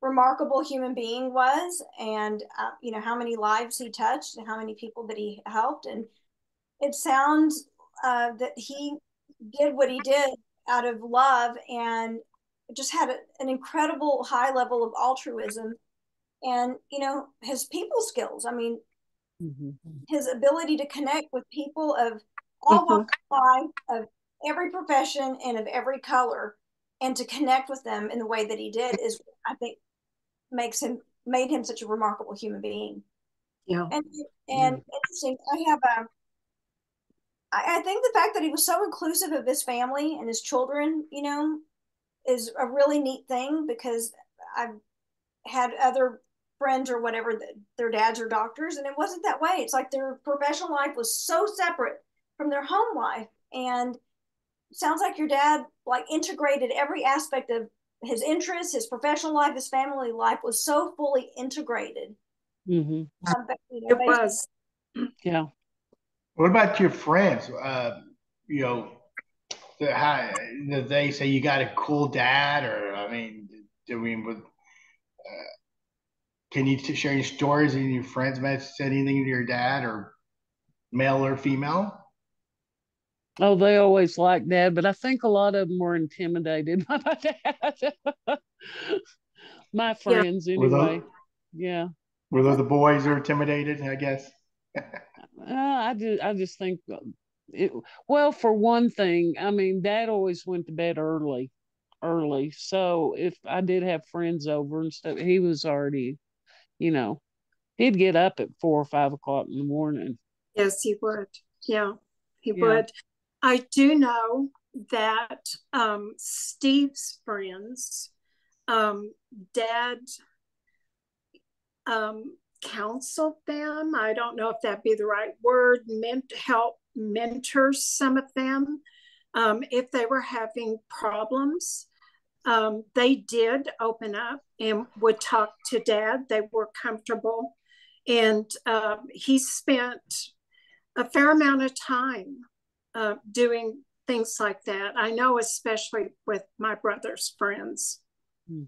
remarkable human being was, and uh, you know how many lives he touched, and how many people that he helped, and it sounds uh, that he did what he did out of love and just had a, an incredible high level of altruism and you know his people skills i mean mm-hmm. his ability to connect with people of all mm-hmm. walks of life of every profession and of every color and to connect with them in the way that he did is i think makes him made him such a remarkable human being yeah and and yeah. interesting i have a I, I think the fact that he was so inclusive of his family and his children you know is a really neat thing because I've had other friends or whatever that their dads are doctors and it wasn't that way. It's like their professional life was so separate from their home life. And sounds like your dad like integrated every aspect of his interests, his professional life, his family life was so fully integrated. Mm-hmm. Um, but, you know, it was. Yeah. What about your friends? Uh, you know, the, how did they say you got a cool dad, or I mean, I mean, with uh, can you t- share any stories and your friends might have said anything to your dad, or male or female? Oh, they always liked dad, but I think a lot of them were intimidated by my dad. my friends, yeah. anyway. Those, yeah. Were those the boys are intimidated? I guess. uh, I just, I just think it, well, for one thing, I mean, dad always went to bed early, early. So if I did have friends over and stuff, he was already, you know, he'd get up at four or five o'clock in the morning. Yes, he would. Yeah, he yeah. would. I do know that um, Steve's friends, um, dad um, counseled them. I don't know if that'd be the right word, meant to help mentor some of them um, if they were having problems. Um, they did open up and would talk to dad. They were comfortable. And uh, he spent a fair amount of time uh, doing things like that. I know, especially with my brother's friends. Mm-hmm.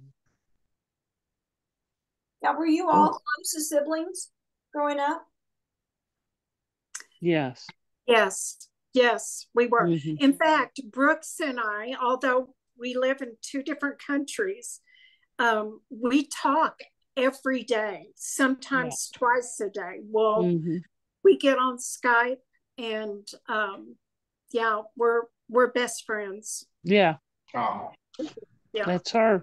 Yeah, were you all oh. close as siblings growing up? Yes. Yes, yes, we were. Mm-hmm. In fact, Brooks and I, although we live in two different countries, um, we talk every day, sometimes yeah. twice a day. Well, mm-hmm. we get on Skype and um, yeah, we're we're best friends. Yeah. Oh. Yeah. That's her.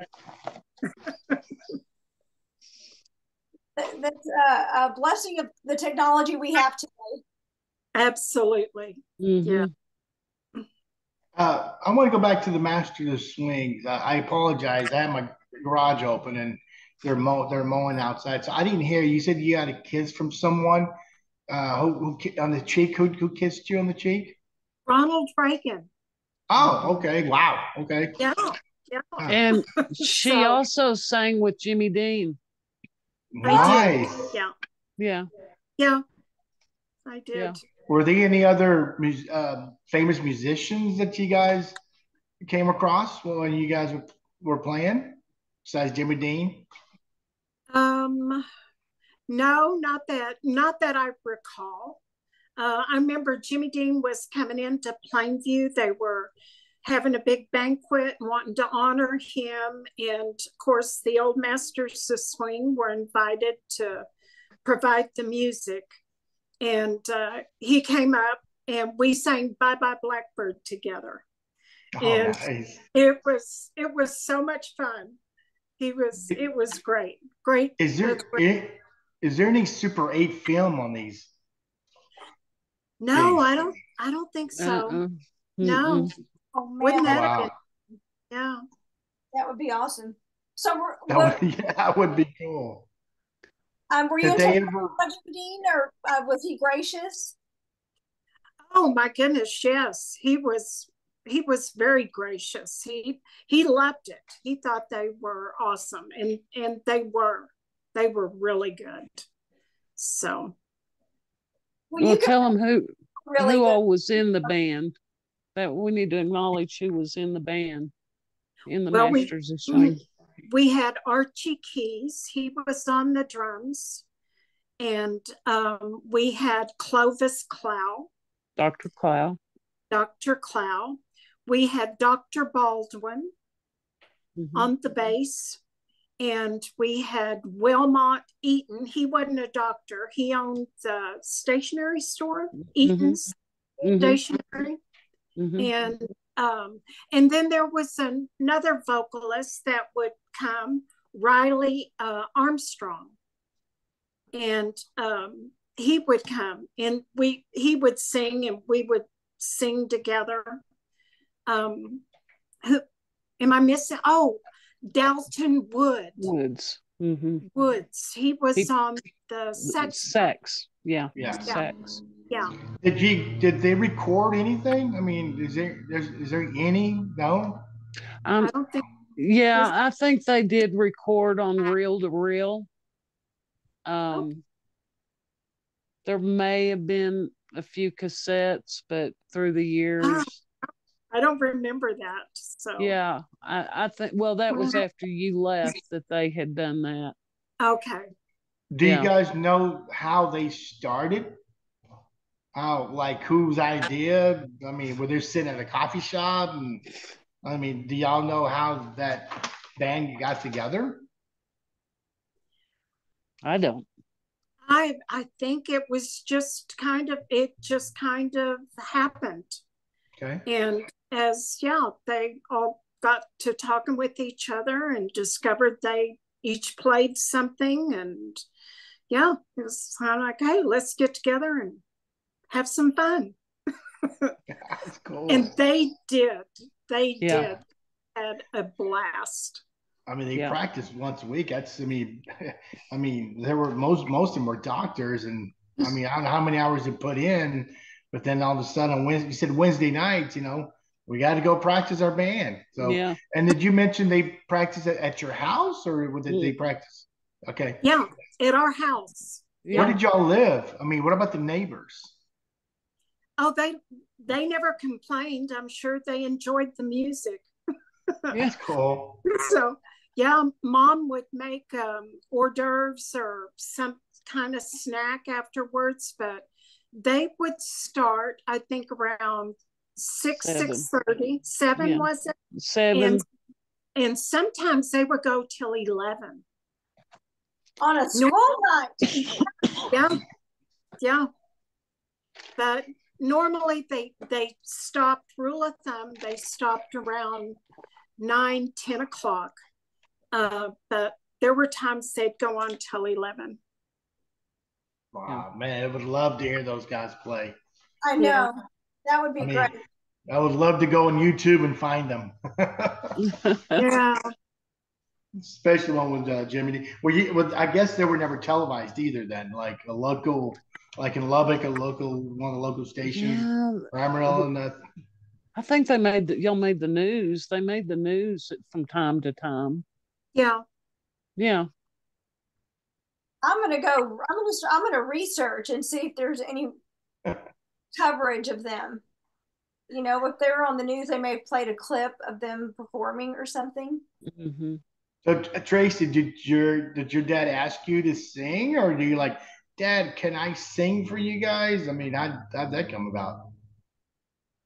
That's a blessing of the technology we have today. Absolutely. Mm-hmm. Yeah. Uh, I want to go back to the master of the swings. Uh, I apologize. I had my garage open and they're mow, they're mowing outside, so I didn't hear. You said you had a kiss from someone uh, who, who on the cheek. Who, who kissed you on the cheek? Ronald Reagan. Oh, okay. Wow. Okay. Yeah. Yeah. And she so, also sang with Jimmy Dean. Nice. Yeah. Yeah. Yeah. I did. Yeah. Were there any other uh, famous musicians that you guys came across when you guys were, playing besides Jimmy Dean? Um, no, not that, not that I recall. Uh, I remember Jimmy Dean was coming into Plainview. They were having a big banquet and wanting to honor him. And of course, the old masters of swing were invited to provide the music. And uh, he came up and we sang Bye Bye Blackbird together. Oh, and nice. it was it was so much fun. He was it was great. Great. Is there great. Is there any Super 8 film on these? No, I don't I don't think so. Uh-uh. No. Oh, Wouldn't that wow. been, yeah. That would be awesome. So we're, that would, yeah, that would be cool. Um, were you Dean or uh, was he gracious? Oh my goodness, yes. He was he was very gracious. He he loved it. He thought they were awesome and and they were. They were really good. So well, well tell them who really who good. all was in the band. That we need to acknowledge who was in the band in the well, Masters we, of Swing. We had Archie Keys. He was on the drums, and um, we had Clovis Clow Dr. Clow. Dr. Clow. We had Dr. Baldwin mm-hmm. on the bass. And we had Wilmot Eaton. He wasn't a doctor. He owned the stationery store, mm-hmm. Eaton's mm-hmm. stationery. Mm-hmm. And um, and then there was another vocalist that would come, Riley uh, Armstrong. And um, he would come and we he would sing and we would sing together. Um, who am I missing? Oh, Dalton Wood. Woods. Mm-hmm. Woods. He was he, on the sex. Sex. Yeah. Yeah. Sex. Yeah. Did he? Did they record anything? I mean, is there? Is there any? No. Um, I don't think. Yeah, I think they did record on reel to reel. Um, there may have been a few cassettes, but through the years. I don't remember that. So yeah, I, I think well that was after you left that they had done that. Okay. Do yeah. you guys know how they started? How like whose idea? I mean, were they sitting at a coffee shop? And I mean, do y'all know how that band got together? I don't. I I think it was just kind of it just kind of happened. Okay. And as yeah, they all got to talking with each other and discovered they each played something and yeah, it was kind of like, hey, let's get together and have some fun. That's cool. And they did. They yeah. did had a blast. I mean, they yeah. practiced once a week. That's, I mean, I mean, there were most most of them were doctors, and I mean, I don't know how many hours they put in, but then all of a sudden on Wednesday, you said Wednesday nights, you know, we got to go practice our band. So, yeah. And did you mention they practice at, at your house, or did mm. they practice? Okay. Yeah, at our house. Where did y'all live? I mean, what about the neighbors? Oh, they they never complained. I'm sure they enjoyed the music. That's cool. So yeah, mom would make um, hors d'oeuvres or some kind of snack afterwards, but they would start, I think, around six six thirty. Seven yeah. was it? Seven. And, and sometimes they would go till eleven. On a school night. yeah, yeah. But normally they they stopped. Rule of thumb, they stopped around nine, ten o'clock uh, but there were times they'd go on till 11. Wow, man, I would love to hear those guys play. I know. Yeah. That would be I mean, great. I would love to go on YouTube and find them. yeah. Especially one with uh, Jimmy. Well, you, well, I guess they were never televised either. Then, like a local, like in Lubbock, a local one of the local stations, yeah. Amarillo, and the. I think they made the, y'all made the news. They made the news from time to time. Yeah. Yeah. I'm gonna go. I'm gonna. I'm gonna research and see if there's any coverage of them. You know, if they were on the news, they may have played a clip of them performing or something. Mm-hmm. So, Tracey, did your did your dad ask you to sing, or do you like, Dad? Can I sing for you guys? I mean, how how'd that come about?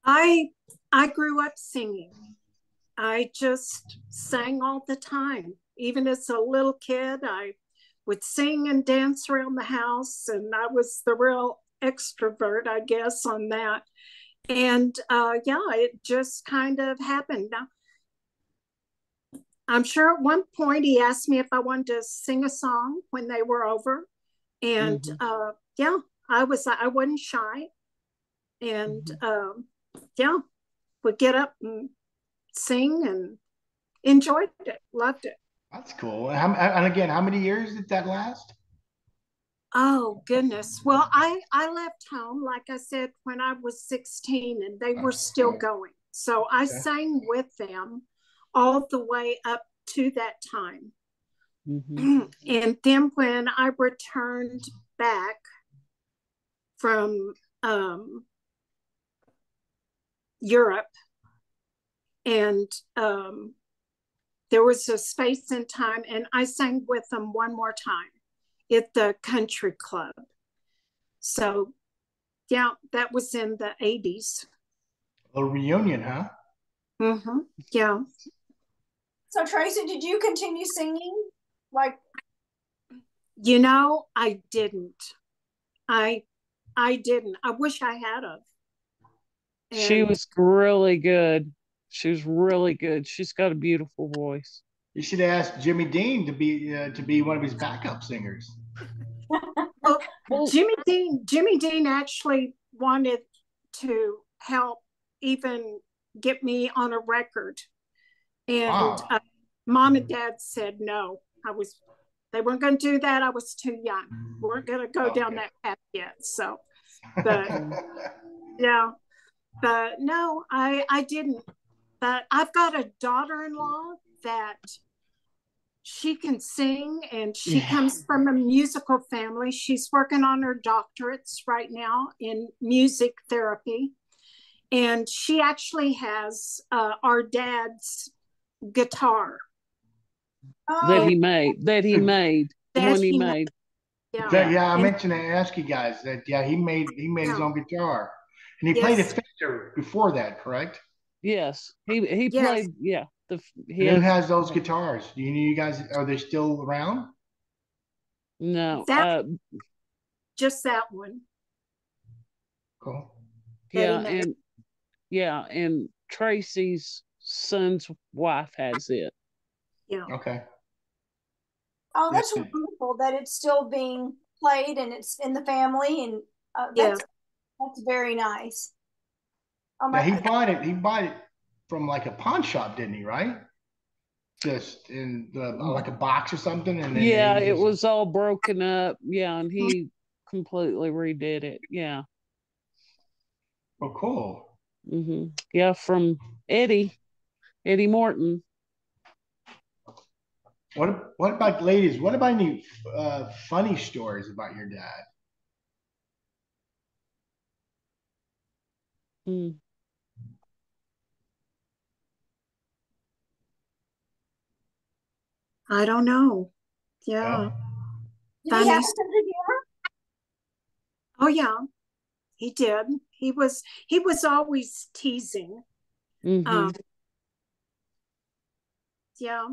I I grew up singing. I just sang all the time. Even as a little kid, I would sing and dance around the house, and I was the real extrovert, I guess, on that. And uh, yeah, it just kind of happened. Now, I'm sure at one point he asked me if I wanted to sing a song when they were over, and mm-hmm. uh, yeah, I was I wasn't shy, and mm-hmm. um, yeah, would get up and sing and enjoyed it, loved it. That's cool. And again, how many years did that last? Oh goodness. Well, I I left home like I said when I was 16 and they were still going. So I okay. sang with them all the way up to that time. Mm-hmm. And then when I returned back from um, Europe, and um, there was a space and time, and I sang with them one more time at the country club. So, yeah, that was in the 80s. A reunion, huh? Mm-hmm. Yeah. So, Tracey, did you continue singing? Like, you know, I didn't. I, I didn't. I wish I had of. she was really good. She was really good. She's got a beautiful voice. You should ask Jimmy Dean to be uh, to be one of his backup singers. well, Jimmy Dean Jimmy Dean actually wanted to help even get me on a record, and wow. uh, mom and dad said no. I was they weren't going to do that. I was too young. We weren't going to go okay. down that path yet. So, but yeah, but no, I I didn't. But I've got a daughter-in-law that she can sing and she yeah. comes from a musical family. She's working on her doctorates right now in music therapy. And she actually has uh, our dad's guitar oh. that he made, that he made, the one he, he made. made. Yeah. That, yeah, I mentioned to ask you guys that yeah, he made he made yeah. his own guitar. And he yes. played a Fender before that, correct? Yes. He he yes. played yeah. The he who has those guitars? Do you, you guys are they still around? No, that, uh, just that one. Cool. Yeah, and yeah, and Tracey's son's wife has it. Yeah. Okay. Oh, that's yeah. wonderful that it's still being played and it's in the family, and uh, that's yeah. that's very nice. Oh yeah, he bought it. He bought it from like a pawn shop, didn't he? Right? Just in the like a box or something, and yeah, it was all broken up. Yeah, and he completely redid it. Yeah. Oh, cool. Mm-hmm. Yeah, from Eddie, Eddie Morton. What What about ladies? What about any uh, funny stories about your dad? Hmm. I don't know. Yeah. Did he have sense of humor? Oh yeah, he did. He was he was always teasing. Mm-hmm. Um, yeah,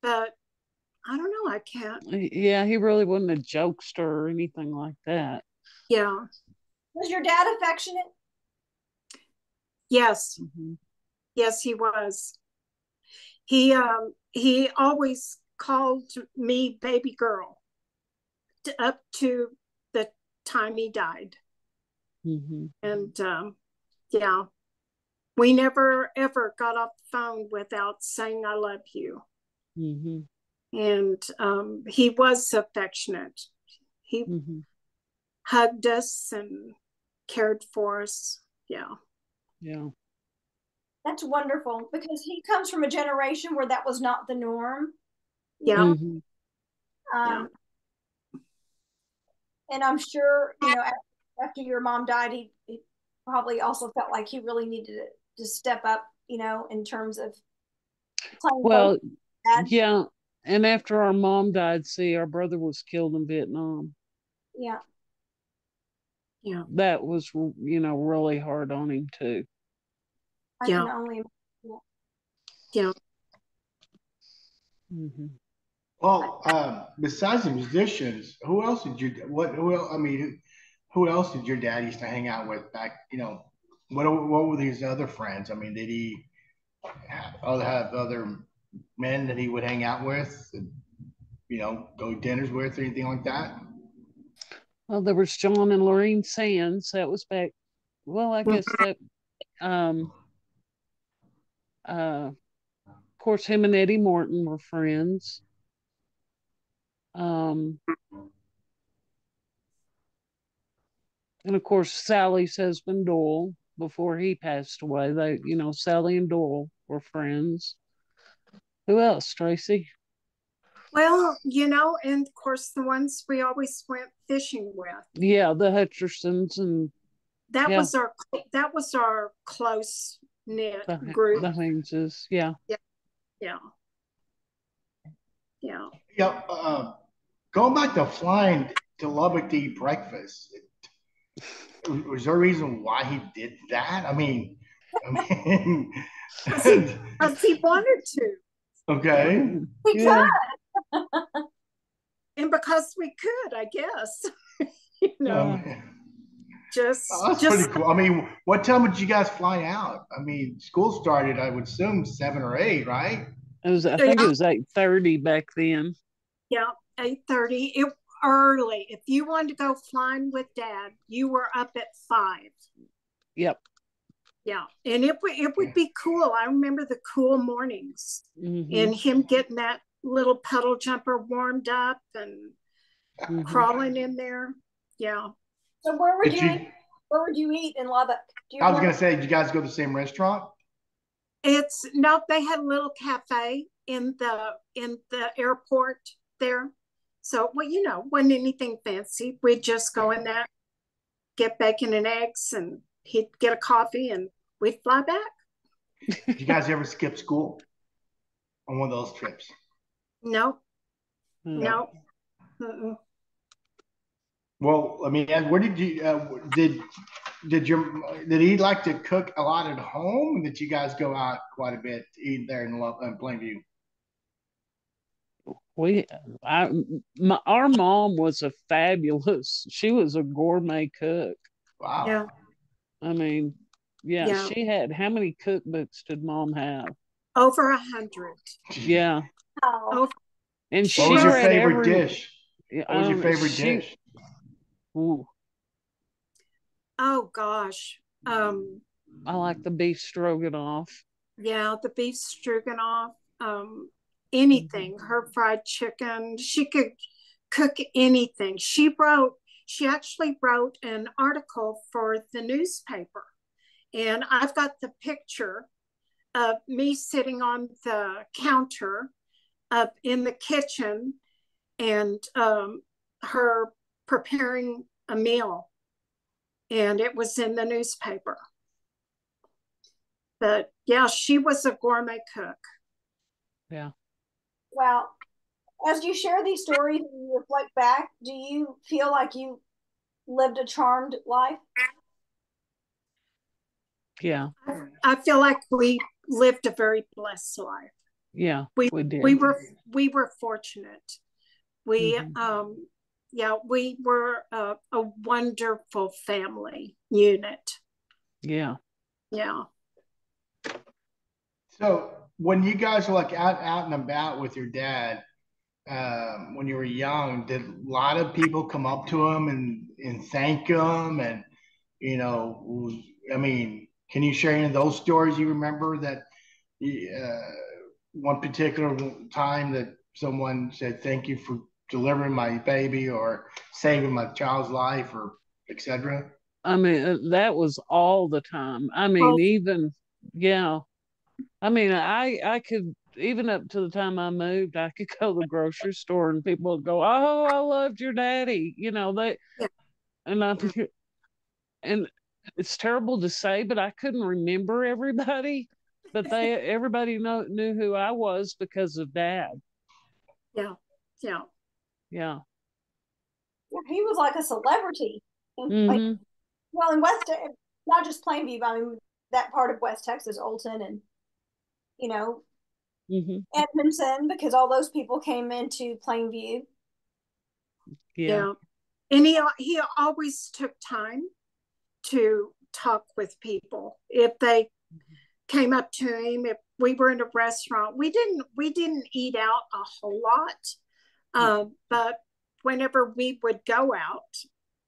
but I don't know. I can't. Yeah, he really wasn't a jokester or anything like that. Yeah. Was your dad affectionate? Yes. Mm-hmm. Yes, he was. He um he always called me baby girl to, up to the time he died. Mm-hmm. And um, yeah, we never ever got off the phone without saying, I love you. Mm-hmm. And um, he was affectionate. He mm-hmm. hugged us and cared for us. Yeah. Yeah. That's wonderful because he comes from a generation where that was not the norm. Yeah. Mm-hmm. Um, yeah. And I'm sure, you know, after, after your mom died, he, he, probably also felt like he really needed to, to step up, you know, in terms of Well, yeah. And after our mom died, see, our brother was killed in Vietnam. Yeah. Yeah. That was, you know, really hard on him too. I Yeah. can only Yeah. Mhm. Well, um, besides the musicians, who else did you what? Who else? I mean, who, who else did your dad used to hang out with back? You know, what what were these other friends? I mean, did he have other have other men that he would hang out with? And, you know, go dinners with or anything like that? Well, there was John and Lorraine Sands. That was back. Well, I guess that. Um. Uh. Of course, him and Eddie Morton were friends. Um. And of course, Sally's husband Doyle. Before he passed away, they, you know, Sally and Doyle were friends. Who else, Tracey? Well, you know, and of course, the ones we always went fishing with. Yeah, the Hutchersons and That Yeah. was our that was our close knit the, group. the Hayneses. Yeah. Yeah. Yeah. Yeah. Uh, going back to flying to Lubbock to eat breakfast. Was there a reason why he did that? I mean, I mean, Because he wanted to. Okay. We Yeah. And because we could, I guess. you know, Um, just Oh, that's just pretty cool. I mean, what time would you guys fly out? I mean, school started, I would assume seven or eight, right? It was. I think it was eight thirty back then. yeah, eight thirty. It early. If you wanted to go flying with dad, you were up at five. Yep. Yeah. And it would it would be cool. I remember the cool mornings Mhm. and him getting that little puddle jumper warmed up and Mhm. crawling in there. Yeah. So where would you, you- where would you eat in Lubbock? Do you I was gonna say, did you guys go to the same restaurant? It's no, they had a little cafe in the in the airport there. So well, you know, wasn't anything fancy. We'd just go in there, get bacon and eggs, and he'd get a coffee and we'd fly back. Did you guys ever skip school on one of those trips? No, Mhm. no. Mm-mm. Well, I mean, where did you uh, did did your did he like to cook a lot at home? Did you guys go out quite a bit to eat there in, Lo- in Plainview? We, I, my, our mom was a fabulous. She was a gourmet cook. Wow. Yeah. I mean, yeah, Yeah. she had. How many cookbooks did mom have? Over a hundred. Yeah, Oh, and she What was your favorite every- dish? What was your um, favorite she- dish? Ooh, Oh gosh. Um, I like the beef stroganoff. yeah, the beef stroganoff, um, anything, her fried chicken. She could cook anything. She wrote, she actually wrote an article for the newspaper. And I've got the picture of me sitting on the counter up in the kitchen and um, her preparing a meal. And it was in the newspaper. But yeah, she was a gourmet cook. Yeah. well, as you share these stories and you reflect back, do you feel like you lived a charmed life? Yeah, I feel like we lived a very blessed life. yeah, We we did. we were we were fortunate. We Mhm. um yeah, we were a, a wonderful family unit. Yeah. Yeah. So when you guys were like out out and about with your dad, um, when you were young, did a lot of people come up to him and and thank him? And you know, was- I mean, can you share any of those stories you remember that uh, one particular time that someone said thank you for delivering my baby or saving my child's life or etc. I mean, uh, that was all the time. I mean, Oh. even yeah. I mean, I I could even up to the time I moved, I could go to the grocery store and people would go, "Oh, I loved your daddy," you know they, Yeah. and I and it's terrible to say, but I couldn't remember everybody, but they everybody know knew who I was because of dad. Yeah. Yeah. Yeah. He was like a celebrity. in Plain- hmm Well, in West, not just Plainview, but I mean, that part of West Texas, Olton and you know hmm Edmonson, because all those people came into Plainview. Yeah. Yeah. And he he always took time to talk with people. If they came up to him, if we were in a restaurant, we didn't we didn't eat out a whole lot. Um, but whenever we would go out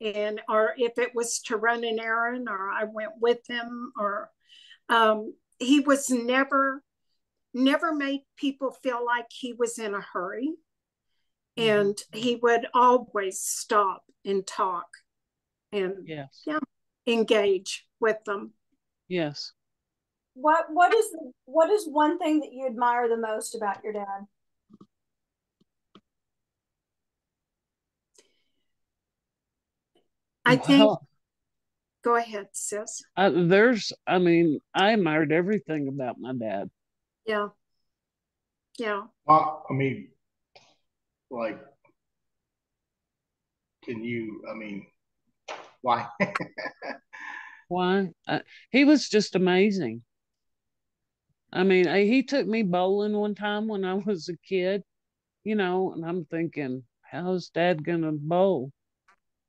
and or if it was to run an errand or I went with him or um, he was never never made people feel like he was in a hurry and he would always stop and talk and Yes. Engage with them Yes. What what is what is one thing that you admire the most about your dad? i think Well, go ahead sis I, there's, I mean, I admired everything about my dad. yeah yeah Well, I mean, like, can you? I mean, why? Why? Uh, he was just amazing. I mean, I, he took me bowling one time when I was a kid, you know, and I'm thinking, how's dad gonna bowl?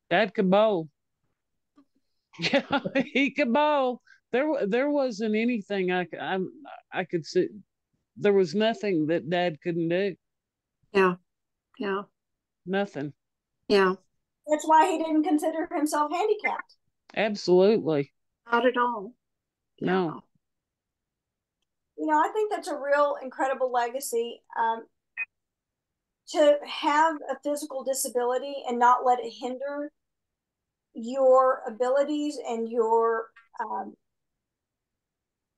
Dad could bowl. Yeah, he could bowl. There, there wasn't anything I, I, I could see. There was nothing that dad couldn't do. yeah yeah Nothing. yeah That's why he didn't consider himself handicapped. Absolutely. not at all No. You know, I think that's a real incredible legacy. Um, to have a physical disability and not let it hinder your abilities and your um,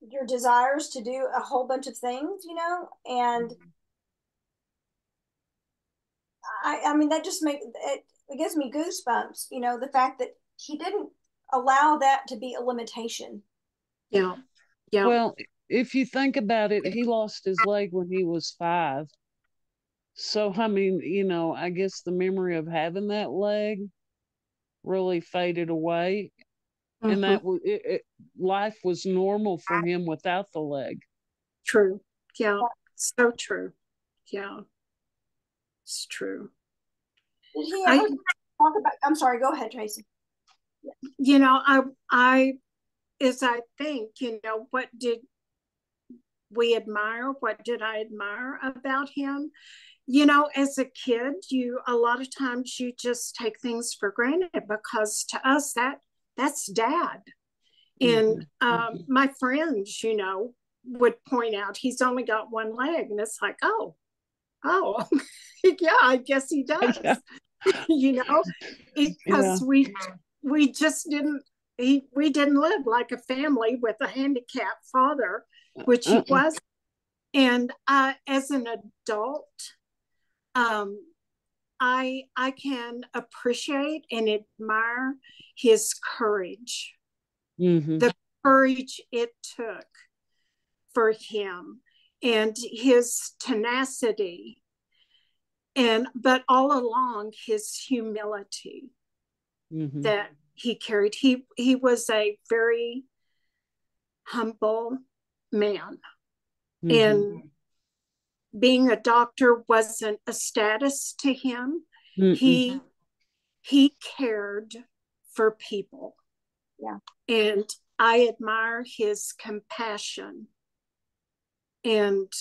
your desires to do a whole bunch of things, you know, and I, I mean that just makes it, it gives me goosebumps, you know, the fact that he didn't allow that to be a limitation. yeah yeah Well, if you think about it, he lost his leg when he was five. So, I mean, you know, I guess the memory of having that leg really faded away. And Mhm. that was it, it, life was normal for him without the leg. true yeah so true yeah it's true I, talk about, I'm sorry. Go ahead, Tracey. you know i i as i think you know what did we admire what did i admire about him you know as a kid you a lot of times you just take things for granted because to us that that's dad and Mhm, um, my friends you know would point out he's only got one leg and it's like oh oh yeah i guess he does. Yeah. you know because we we just didn't he, we didn't live like a family with a handicapped father which he Uh-uh. was. And uh, as an adult um, i i can appreciate and admire his courage. Mhm, the courage it took for him and his tenacity and but all along his humility mhm, that he carried he he was a very humble man mhm. and being a doctor wasn't a status to him Mm-mm. he he cared for people Yeah. and i admire his compassion and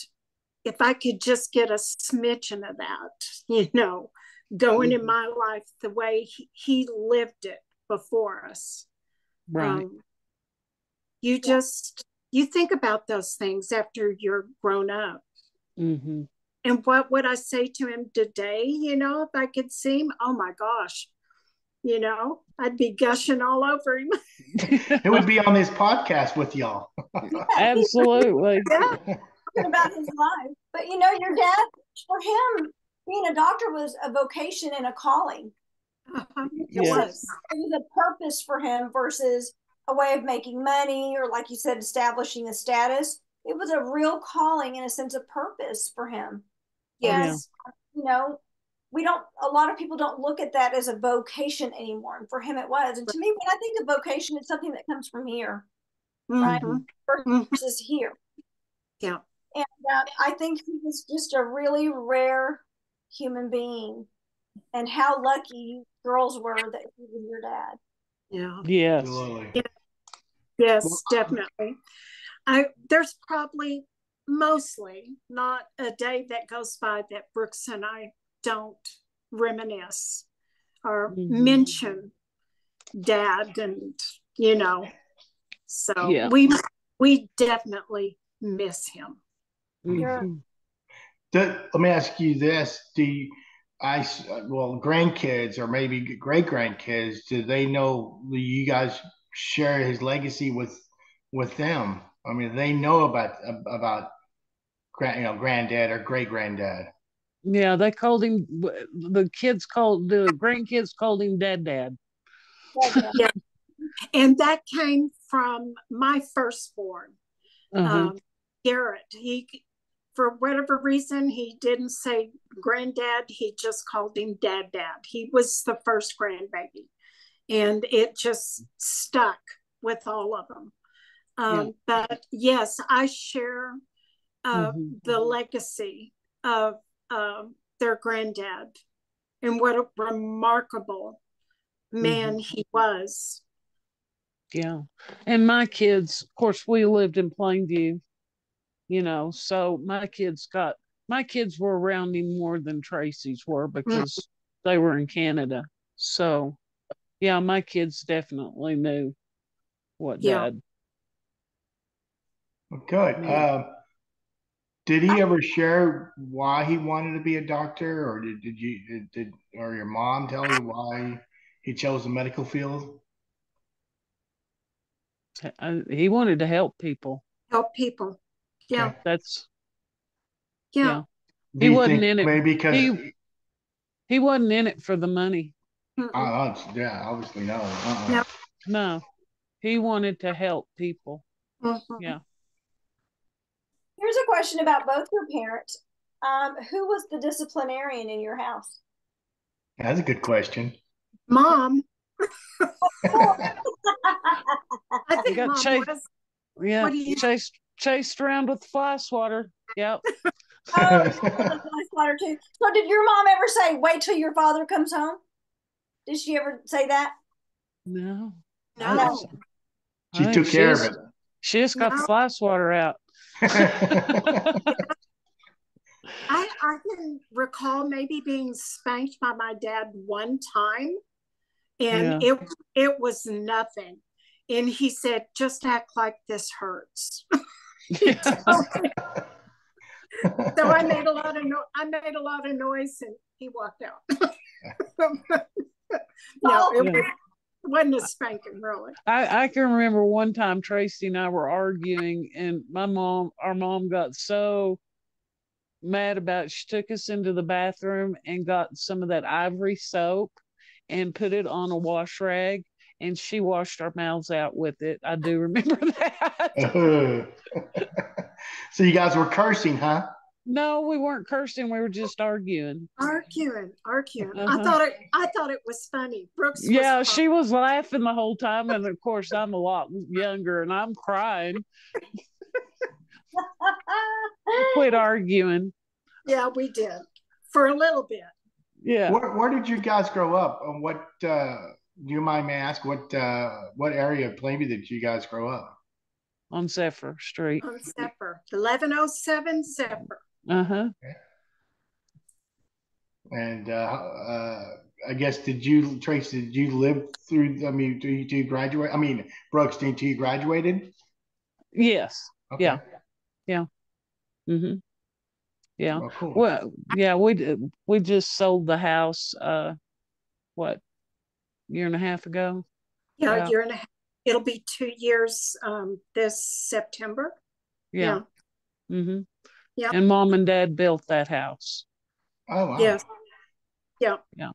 if i could just get a smidgen of that you know going in Mhm. my life the way he, he lived it before us right. um, you just you think about those things after you're grown up hmm and what would I say to him today? You know, if I could see him, oh my gosh, you know, I'd be gushing all over him. it would be on this podcast with y'all. Absolutely. yeah, talking about his life. But you know, your dad, for him, being a doctor was a vocation and a calling. uh-huh. it Yes. was. It was a purpose for him versus a way of making money or, like you said, establishing a status. It was a real calling and a sense of purpose for him. Yes, You know, we don't, a lot of people don't look at that as a vocation anymore. And for him, it was. And to me, when I think of vocation, it's something that comes from here. right? Mhm. Versus here. Yeah. And uh, I think he was just a really rare human being. And how lucky you girls were that he was your dad. Yeah. Yes. Absolutely. Yes, definitely. I there's probably mostly not a day that goes by that Brooks and I don't reminisce or Mhm. mention dad and you know so Yeah. we we definitely miss him. Sure. Mhm. Do- let me ask you this: Do you, I s- well grandkids or maybe great grandkids? Do they know do you guys share his legacy with with them? I mean, they know about about grand you know granddad or great granddad. Yeah, they called him. The kids called the grandkids called him Dad Dad. Yeah. And that came from my firstborn. Uh-huh. um, Garrett. He, for whatever reason, he didn't say granddad. He just called him dad dad. He was the first grandbaby. And it just stuck with all of them. Um, But yes, I share uh, Mhm. the legacy of um, their granddad and what a remarkable man he was. Yeah. And my kids, of course, we lived in Plainview, you know, so my kids got, my kids were around him more than Tracey's were because they were in Canada. So, yeah, my kids definitely knew what Yeah. dad. Well, Good. Yeah. Um, did he ever share why he wanted to be a doctor, or did, did you did, did or your mom tell you why he chose the medical field? I, he wanted to help people. Help people. Yeah. That's, Yeah. yeah. He wasn't in it- Maybe because he- He wasn't in it for the money. Uh, uh, yeah, obviously no. Uh-uh. No. No, he wanted to help people. Mhm. Yeah. Here's a question about both your parents. Um, who was the disciplinarian in your house? That's a good question. Mom. I think got mom chased. was. Yeah. What do you- Chased chased around with fly swatter. Yep. Oh, she was a nice daughter too. So did your mom ever say, wait till your father comes home? Did she ever say that? No. No. No. she I think took care of it. She just got the fly swatter out. I, I can recall maybe being spanked by my dad one time and it it was nothing. And he said, just act like this hurts. So I made a lot of no I made a lot of noise and he walked out. no, it oh, Yeah. was, wasn't a spanking really. I, I can remember one time Tracey and I were arguing, and my mom, our mom, got so mad about it. She took us into the bathroom and got some of that ivory soap and put it on a wash rag, and she washed our mouths out with it. I do remember that. so you guys were cursing, huh? no, we weren't cursing. We were just arguing. Arguing, arguing. I Uh-huh. thought it I thought it was funny. Brooks was Yeah, fun- she was laughing the whole time, and of course, I'm a lot younger, and I'm crying. Quit arguing. yeah, we did. For a little bit. Yeah. Where, where did you guys grow up? And what uh, do you mind me ask? What uh, what area of Plainview did you guys grow up? on Zephyr Street. on Zephyr. Eleven oh seven Zephyr. Uh huh. And uh, uh, I guess did you Tracey? Did you live through? I mean, do you, do you graduate? I mean, Brooks, did you graduated? Yes. Okay. Yeah. Mm-hmm. Yeah. Well, cool. Well, yeah. We did- we just sold the house. Uh, what year and a half ago? Yeah, Yeah. a year and a half. It'll be two years um this September. Yeah. Mm-hmm. Yeah. And mom and dad built that house. oh wow. Yes. Yeah. Yeah.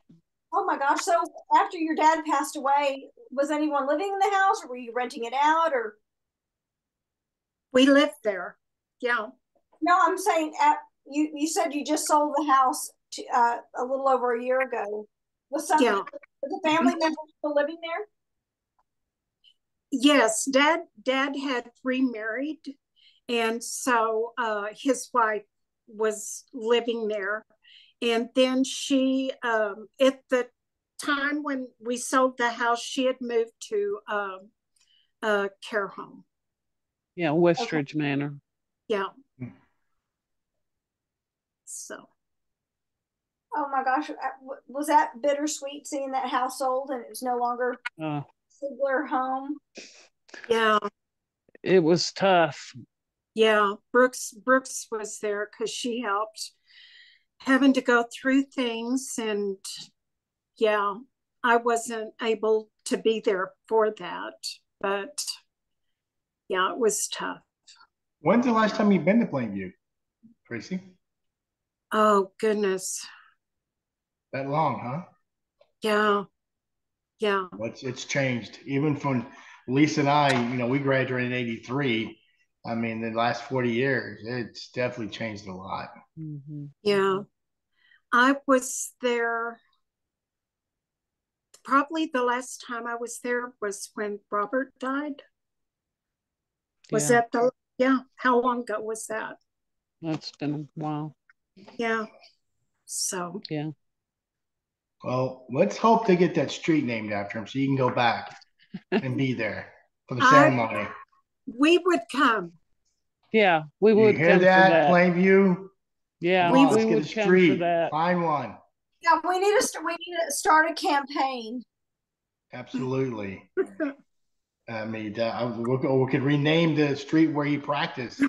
Oh my gosh. So after your dad passed away, was anyone living in the house or were you renting it out or We lived there. Yeah. no, I'm saying at you you said you just sold the house to, uh, a little over a year ago. Was some Yeah. Was the family member still living there? yes, dad dad had remarried, and so uh, his wife was living there, and then she um, at the time when we sold the house, she had moved to um, a care home. Yeah, Westridge okay. Manor. Yeah. Hmm. So. Oh my gosh, uh, was that bittersweet seeing that house sold and it was no longer uh, Seigler home? Yeah. It was tough. Yeah, Brooks Brooks was there because she helped having to go through things and yeah, I wasn't able to be there for that, but yeah, it was tough. When's the last time you've been to Plainview, Tracey? Oh goodness. That long, huh? Yeah. Yeah. What's it's changed. Even from Lisa and I, you know, we graduated in 83. I mean, the last 40 years, it's definitely changed a lot. Mm-hmm. Yeah. I was there probably the last time I was there was when Robert died. Was yeah. that the yeah? How long ago was that? That's been a while. Yeah. So yeah. Well, let's hope they get that street named after him so you can go back and be there for the ceremony. I, we would come. Yeah, we would. You hear that, that, Plainview? Yeah, we, we would come street. for that. Find one. Yeah, we need to we need to start a campaign. Absolutely. I mean, uh, we, we could rename the street where he practiced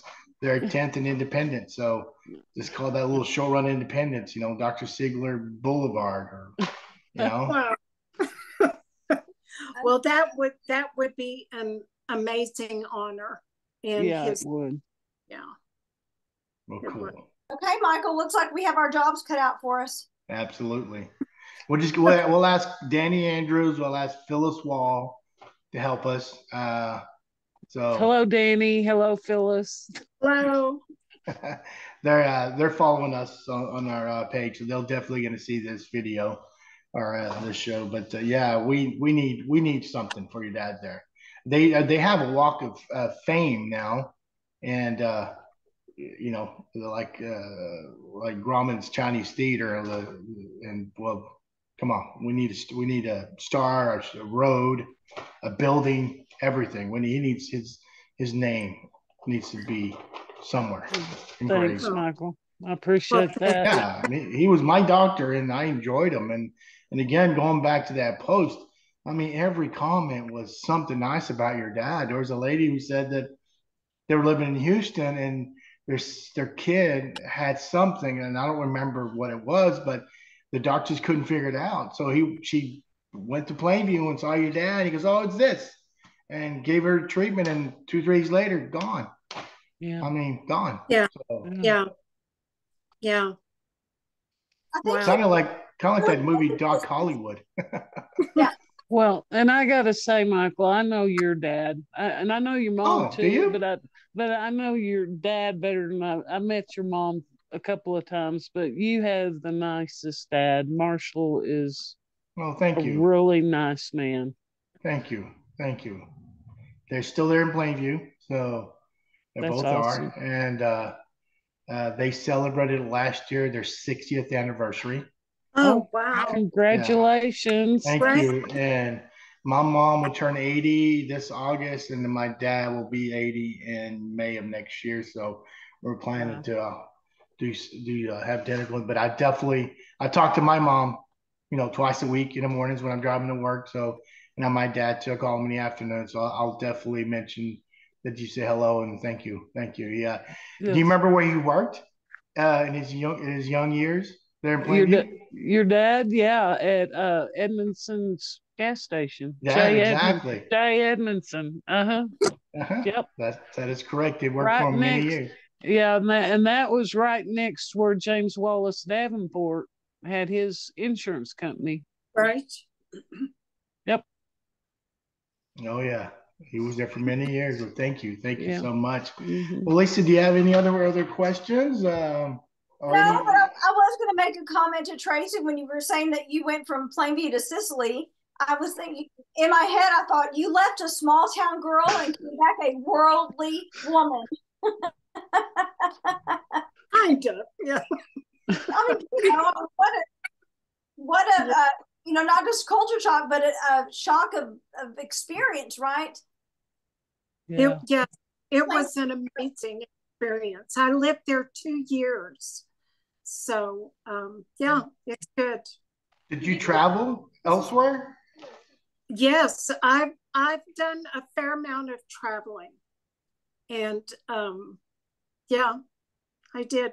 their 10th and Independent. So just call that little show run Independence, you know, Dr. Seigler Boulevard or, you know. well, that would that would be an amazing honor. And yeah, his, it would. Yeah. Well, cool. Okay, Michael. Looks like we have our jobs cut out for us. Absolutely. We'll just we'll, we'll ask Danny Andrews. We'll ask Phyllis Wall to help us. Uh, so hello, Danny. Hello, Phyllis. Hello. they're uh, they're following us on, on our uh, page, so they're definitely going to see this video or uh, this show. But uh, yeah, we we need we need something for your dad there. They uh, they have a walk of uh, fame now, and uh, you know like uh, like Grauman's Chinese Theater, and well, come on, we need a we need a star, a road, a building, everything. When he needs his his name needs to be somewhere. Mm. Thanks, Michael. I appreciate that. Yeah, I mean, he was my doctor, and I enjoyed him. And and again, going back to that post, I mean, every comment was something nice about your dad. There was a lady who said that they were living in Houston, and their their kid had something, and I don't remember what it was, but the doctors couldn't figure it out. So he she went to Plainview and saw your dad. He goes, "Oh, it's this," and gave her treatment, and two three days later, gone. Yeah. I mean, gone. Yeah. So, mm. yeah. Yeah. Wow. Sounded like kind of like that movie Doc Hollywood. yeah. Well, and I gotta say, Michael, I know your dad, I, and I know your mom oh, too. But I, but I know your dad better than I. I met your mom a couple of times, but you have the nicest dad. Marshall is. Well, thank you. Really nice man. Thank you, thank you. They're still there in Plainview, so they That's both awesome. are, and uh, uh, they celebrated last year their 60th anniversary. Oh, wow! Congratulations! Yeah. Thank you. And my mom will turn 80 this August, and then my dad will be 80 in May of next year. So we're planning wow. to uh, do do uh, have dinner with. But I definitely I talk to my mom, you know, twice a week in the mornings when I'm driving to work. So and my dad took all in the afternoon. So I'll, I'll definitely mention that you say hello and thank you, thank you. Yeah. Yes. Do you remember where you worked uh, in his young in his young years there in Plainview? Your, your dad, yeah, at uh, Edmondson's gas station. Yeah, Jay exactly. Edmond, Jay Edmondson. Uh huh. Uh-huh. Yep. That that is correct. They worked right for him next, many years. Yeah, and that, and that was right next where James Wallace Davenport had his insurance company. Right. Yep. Oh yeah. He was there for many years. Well, thank you, thank you yeah. so much. Mm-hmm. Well, Lisa, do you have any other other questions? Um, no, any... but I, I was going to make a comment to Tracey when you were saying that you went from Plainview to Sicily. I was thinking in my head, I thought you left a small town girl and came back a worldly woman. kind of, yeah. I mean, you know, what a, what a, uh, you know, not just culture shock, but a, a shock of, of experience, right? Yeah. It, yeah, it was an amazing experience. I lived there two years. So, um, yeah, it's good. Did you travel elsewhere? Yes, I've I've done a fair amount of traveling, and um, yeah, I did.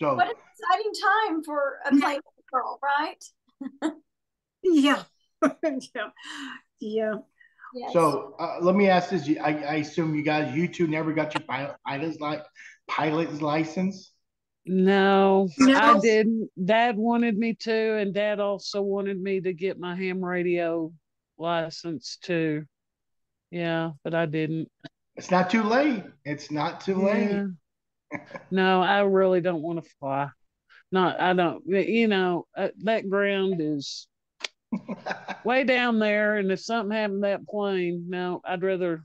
So what an exciting time for a plain girl, right? yeah, yeah, yeah. Yes. So uh, let me ask this: I, I, assume you guys, you two, never got your pilot, pilot's like pilot's license. No, no, I didn't. Dad wanted me to, and Dad also wanted me to get my ham radio license too. Yeah, but I didn't. It's not too late. It's not too late. no, I really don't want to fly. Not, I don't. You know, uh, that ground is way down there, and if something happened to that plane, now I'd rather,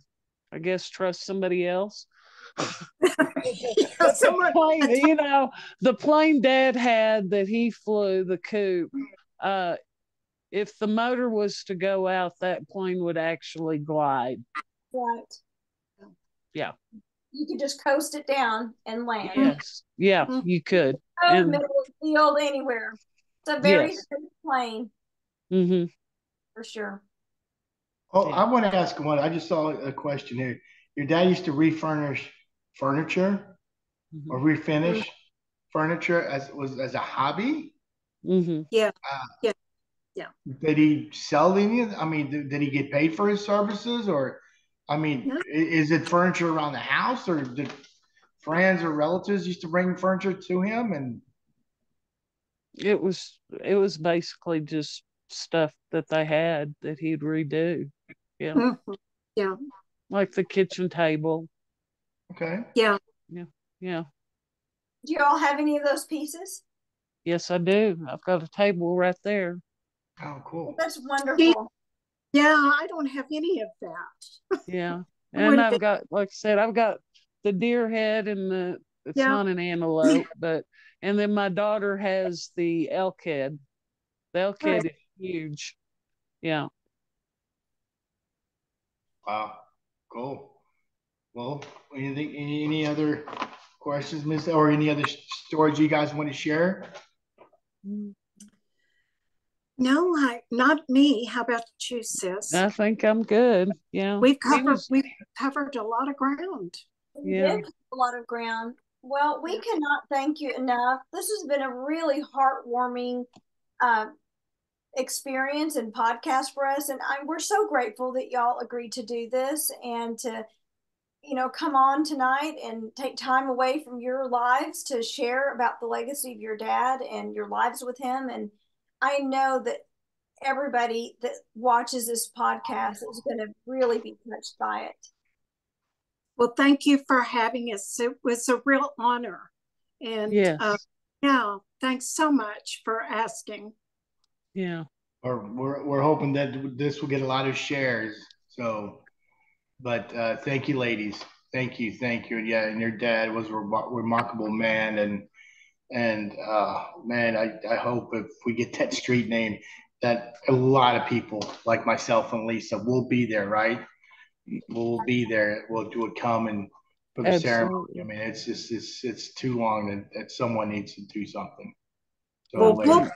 I guess, trust somebody else. the plane, you know, the plane Dad had that he flew, the coupe. Uh, if the motor was to go out, that plane would actually glide. Right. Yeah. You could just coast it down and land. Yes. Yeah, mm-hmm. you could. Oh, and, middle of the field anywhere. It's a very yes. safe plane. Mm-hmm. For sure. Oh, I want to ask one. I just saw a question here. Your dad used to refurnish furniture mm-hmm. or refinish mm-hmm. furniture as was as a hobby. Mm-hmm. Yeah. Uh, yeah. Yeah. Did he sell any? I mean, did, did he get paid for his services, or I mean, is it furniture around the house, or did friends or relatives used to bring furniture to him? And it was it was basically just stuff that they had that he'd redo. Yeah. Mm-hmm. Yeah. Like the kitchen table. Okay. Yeah. Yeah. Yeah. Do you all have any of those pieces? Yes, I do. I've got a table right there. Oh, cool. That's wonderful. Yeah, I don't have any of that. yeah. And I've got, like I said, I've got the deer head and the, it's yeah. not an antelope, but, and then my daughter has the elk head. The elk head is huge. Yeah. Wow. Cool. Well, anything, any other questions, Miss, or any other stories you guys want to share? No, I, not me. How about you, sis? I think I'm good. Yeah, we've covered was, we've covered a lot of ground. Yeah, a lot of ground. Well, we cannot thank you enough. This has been a really heartwarming uh, experience and podcast for us, and I, we're so grateful that y'all agreed to do this and to you know, come on tonight and take time away from your lives to share about the legacy of your dad and your lives with him. And I know that everybody that watches this podcast is going to really be touched by it. Well, thank you for having us. It was a real honor. And yes. uh, yeah, thanks so much for asking. Yeah. Or we're, we're hoping that this will get a lot of shares. So but uh, thank you, ladies. Thank you, thank you. And yeah, and your dad was a remarkable man, and and uh, man, I, I hope if we get that street name, that a lot of people like myself and Lisa will be there, right? We'll be there. We'll do it come and for the Absolutely. ceremony. I mean, it's just it's it's too long that, that someone needs to do something. So well, we'll,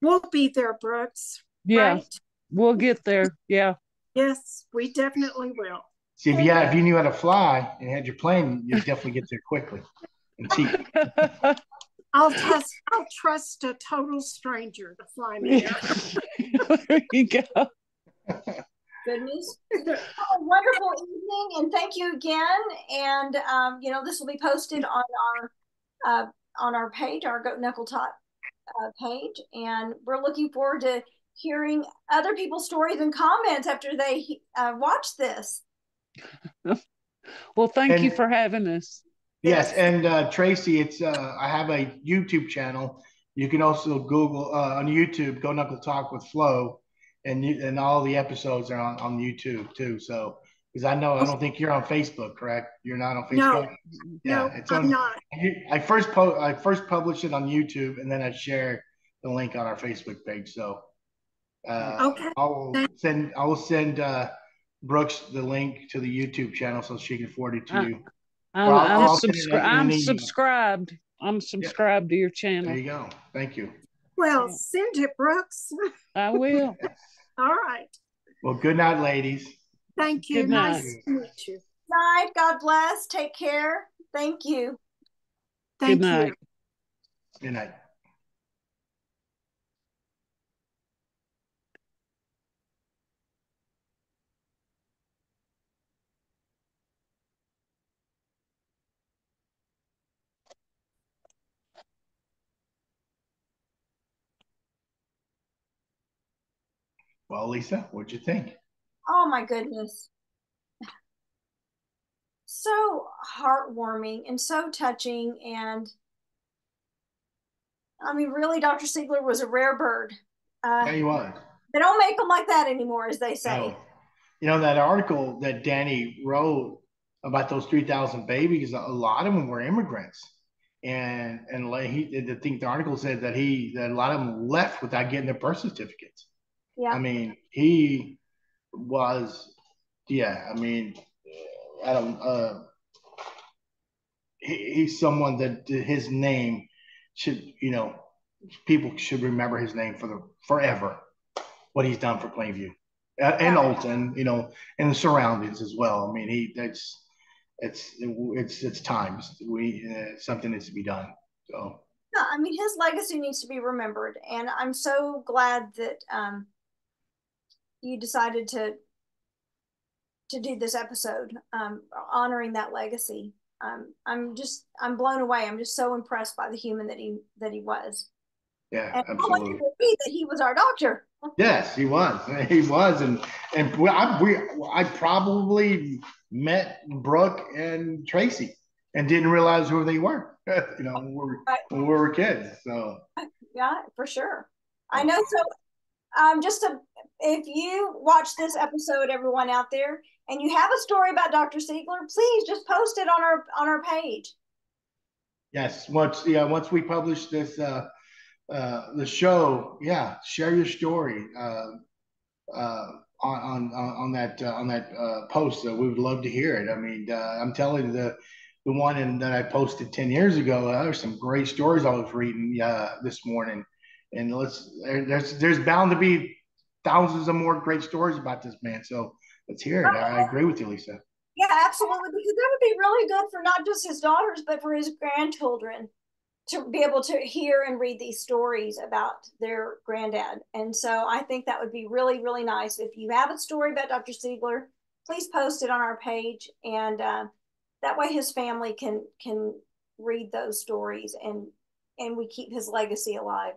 we'll be there, Brooks. Yeah, right? we'll get there. Yeah. Yes, we definitely will. See, if you had, if you knew how to fly and had your plane, you'd definitely get there quickly and cheap. I'll trust. I'll trust a total stranger to fly me there. there you go. Goodness, a wonderful evening, and thank you again. And um, you know, this will be posted on our uh, on our page, our Goat Knuckle Talk uh, page, and we're looking forward to hearing other people's stories and comments after they uh, watch this. well, thank and, you for having us. Yes, and uh, Tracey, it's uh, I have a YouTube channel. You can also Google uh, on YouTube, Goat Knuckle Talk with Flo, and you, and all the episodes are on, on YouTube too. So because I know I don't think you're on Facebook, correct? You're not on Facebook. No, yeah, no, it's on, I'm not. I first po- I first published it on YouTube, and then I share the link on our Facebook page. So uh, okay, I will send I will send uh, Brooks the link to the YouTube channel so she can forward it to uh, you. I'm, I'm, subscri- I'm subscribed. I'm subscribed yeah. to your channel. There you go. Thank you. Well, send it, Brooks. I will. All right. Well, good night, ladies. Thank you. Good night. Nice to meet you. Night. God bless. Take care. Thank you. Thank good night. you. Good night. Well, Lisa, what'd you think? Oh my goodness. So heartwarming and so touching. And I mean, really, Dr. Seigler was a rare bird. Uh, yeah, he was. They don't make them like that anymore, as they say. No. You know, that article that Danny wrote about those 3,000 babies, a lot of them were immigrants. And and he, I think the article said that he that a lot of them left without getting their birth certificates. Yeah. I mean, he was, yeah. I mean, I don't. Uh, he, he's someone that his name should, you know, people should remember his name for the forever. What he's done for Plainview and Olton, you know, and the surroundings as well. I mean, he that's it's it's it's times we uh, something needs to be done. So. Yeah, I mean, his legacy needs to be remembered, and I'm so glad that um, you decided to to do this episode um, honoring that legacy. Um, i'm just i'm blown away. I'm just so impressed by the human that he that he was. Yeah and absolutely. that he was our doctor? Yes he was. He was. And and I, we i probably met brooke and tracey and didn't realize who they were you know when we were, when we were kids so. Yeah for sure. I know so um, just to if you watch this episode, everyone out there, and you have a story about Dr. Seigler, please just post it on our on our page. Yes, once yeah, once we publish this uh, uh, the show, yeah, share your story uh, uh, on on on that uh, on that uh, post. Uh, we would love to hear it. I mean, uh, I'm telling you the the one in, that I posted ten years ago. Uh, there's some great stories I was reading uh, this morning, and let's there's there's bound to be thousands of more great stories about this man. So let's hear it. I agree with you, Lisa. Yeah, absolutely. Because that would be really good for not just his daughters, but for his grandchildren to be able to hear and read these stories about their granddad. And so I think that would be really, really nice. If you have a story about Dr. Seigler, please post it on our page. And uh, that way his family can can read those stories and and we keep his legacy alive.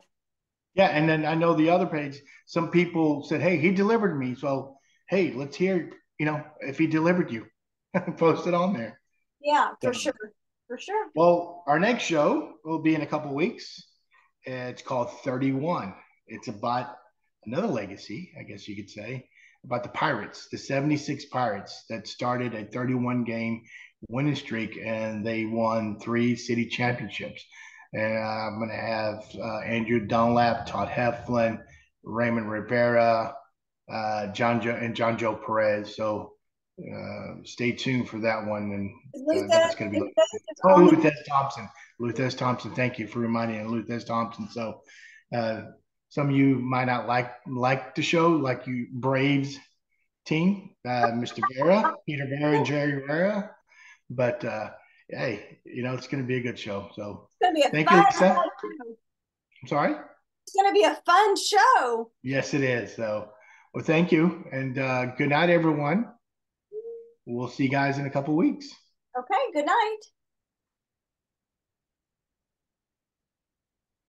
Yeah, and then I know the other page. Some people said, "Hey, he delivered me." So, hey, let's hear. You know, if he delivered you, post it on there. Yeah, for so, sure, for sure. Well, our next show will be in a couple weeks. It's called Thirty One. It's about another legacy, I guess you could say, about the Pirates, the '76 Pirates that started a 31 game winning streak, and they won three city championships. And I'm going to have uh, Andrew Dunlap, Todd Heflin, Raymond Rivera, uh, John jo- and John Joe Perez. So uh, stay tuned for that one. And uh, that's going to be oh, Luthez Thompson. Luthez Thompson. Thank you for reminding me Luthez Thompson. So uh, some of you might not like like the show, like you Braves team, uh, Mr. Vera, Peter Vera, and Jerry Vera, but uh, hey, you know, it's going to be a good show. So thank you, Lisa. I'm sorry. It's going to be a fun show. Yes, it is. So, well, thank you, and uh, good night, everyone. We'll see you guys in a couple weeks. Okay. Good night.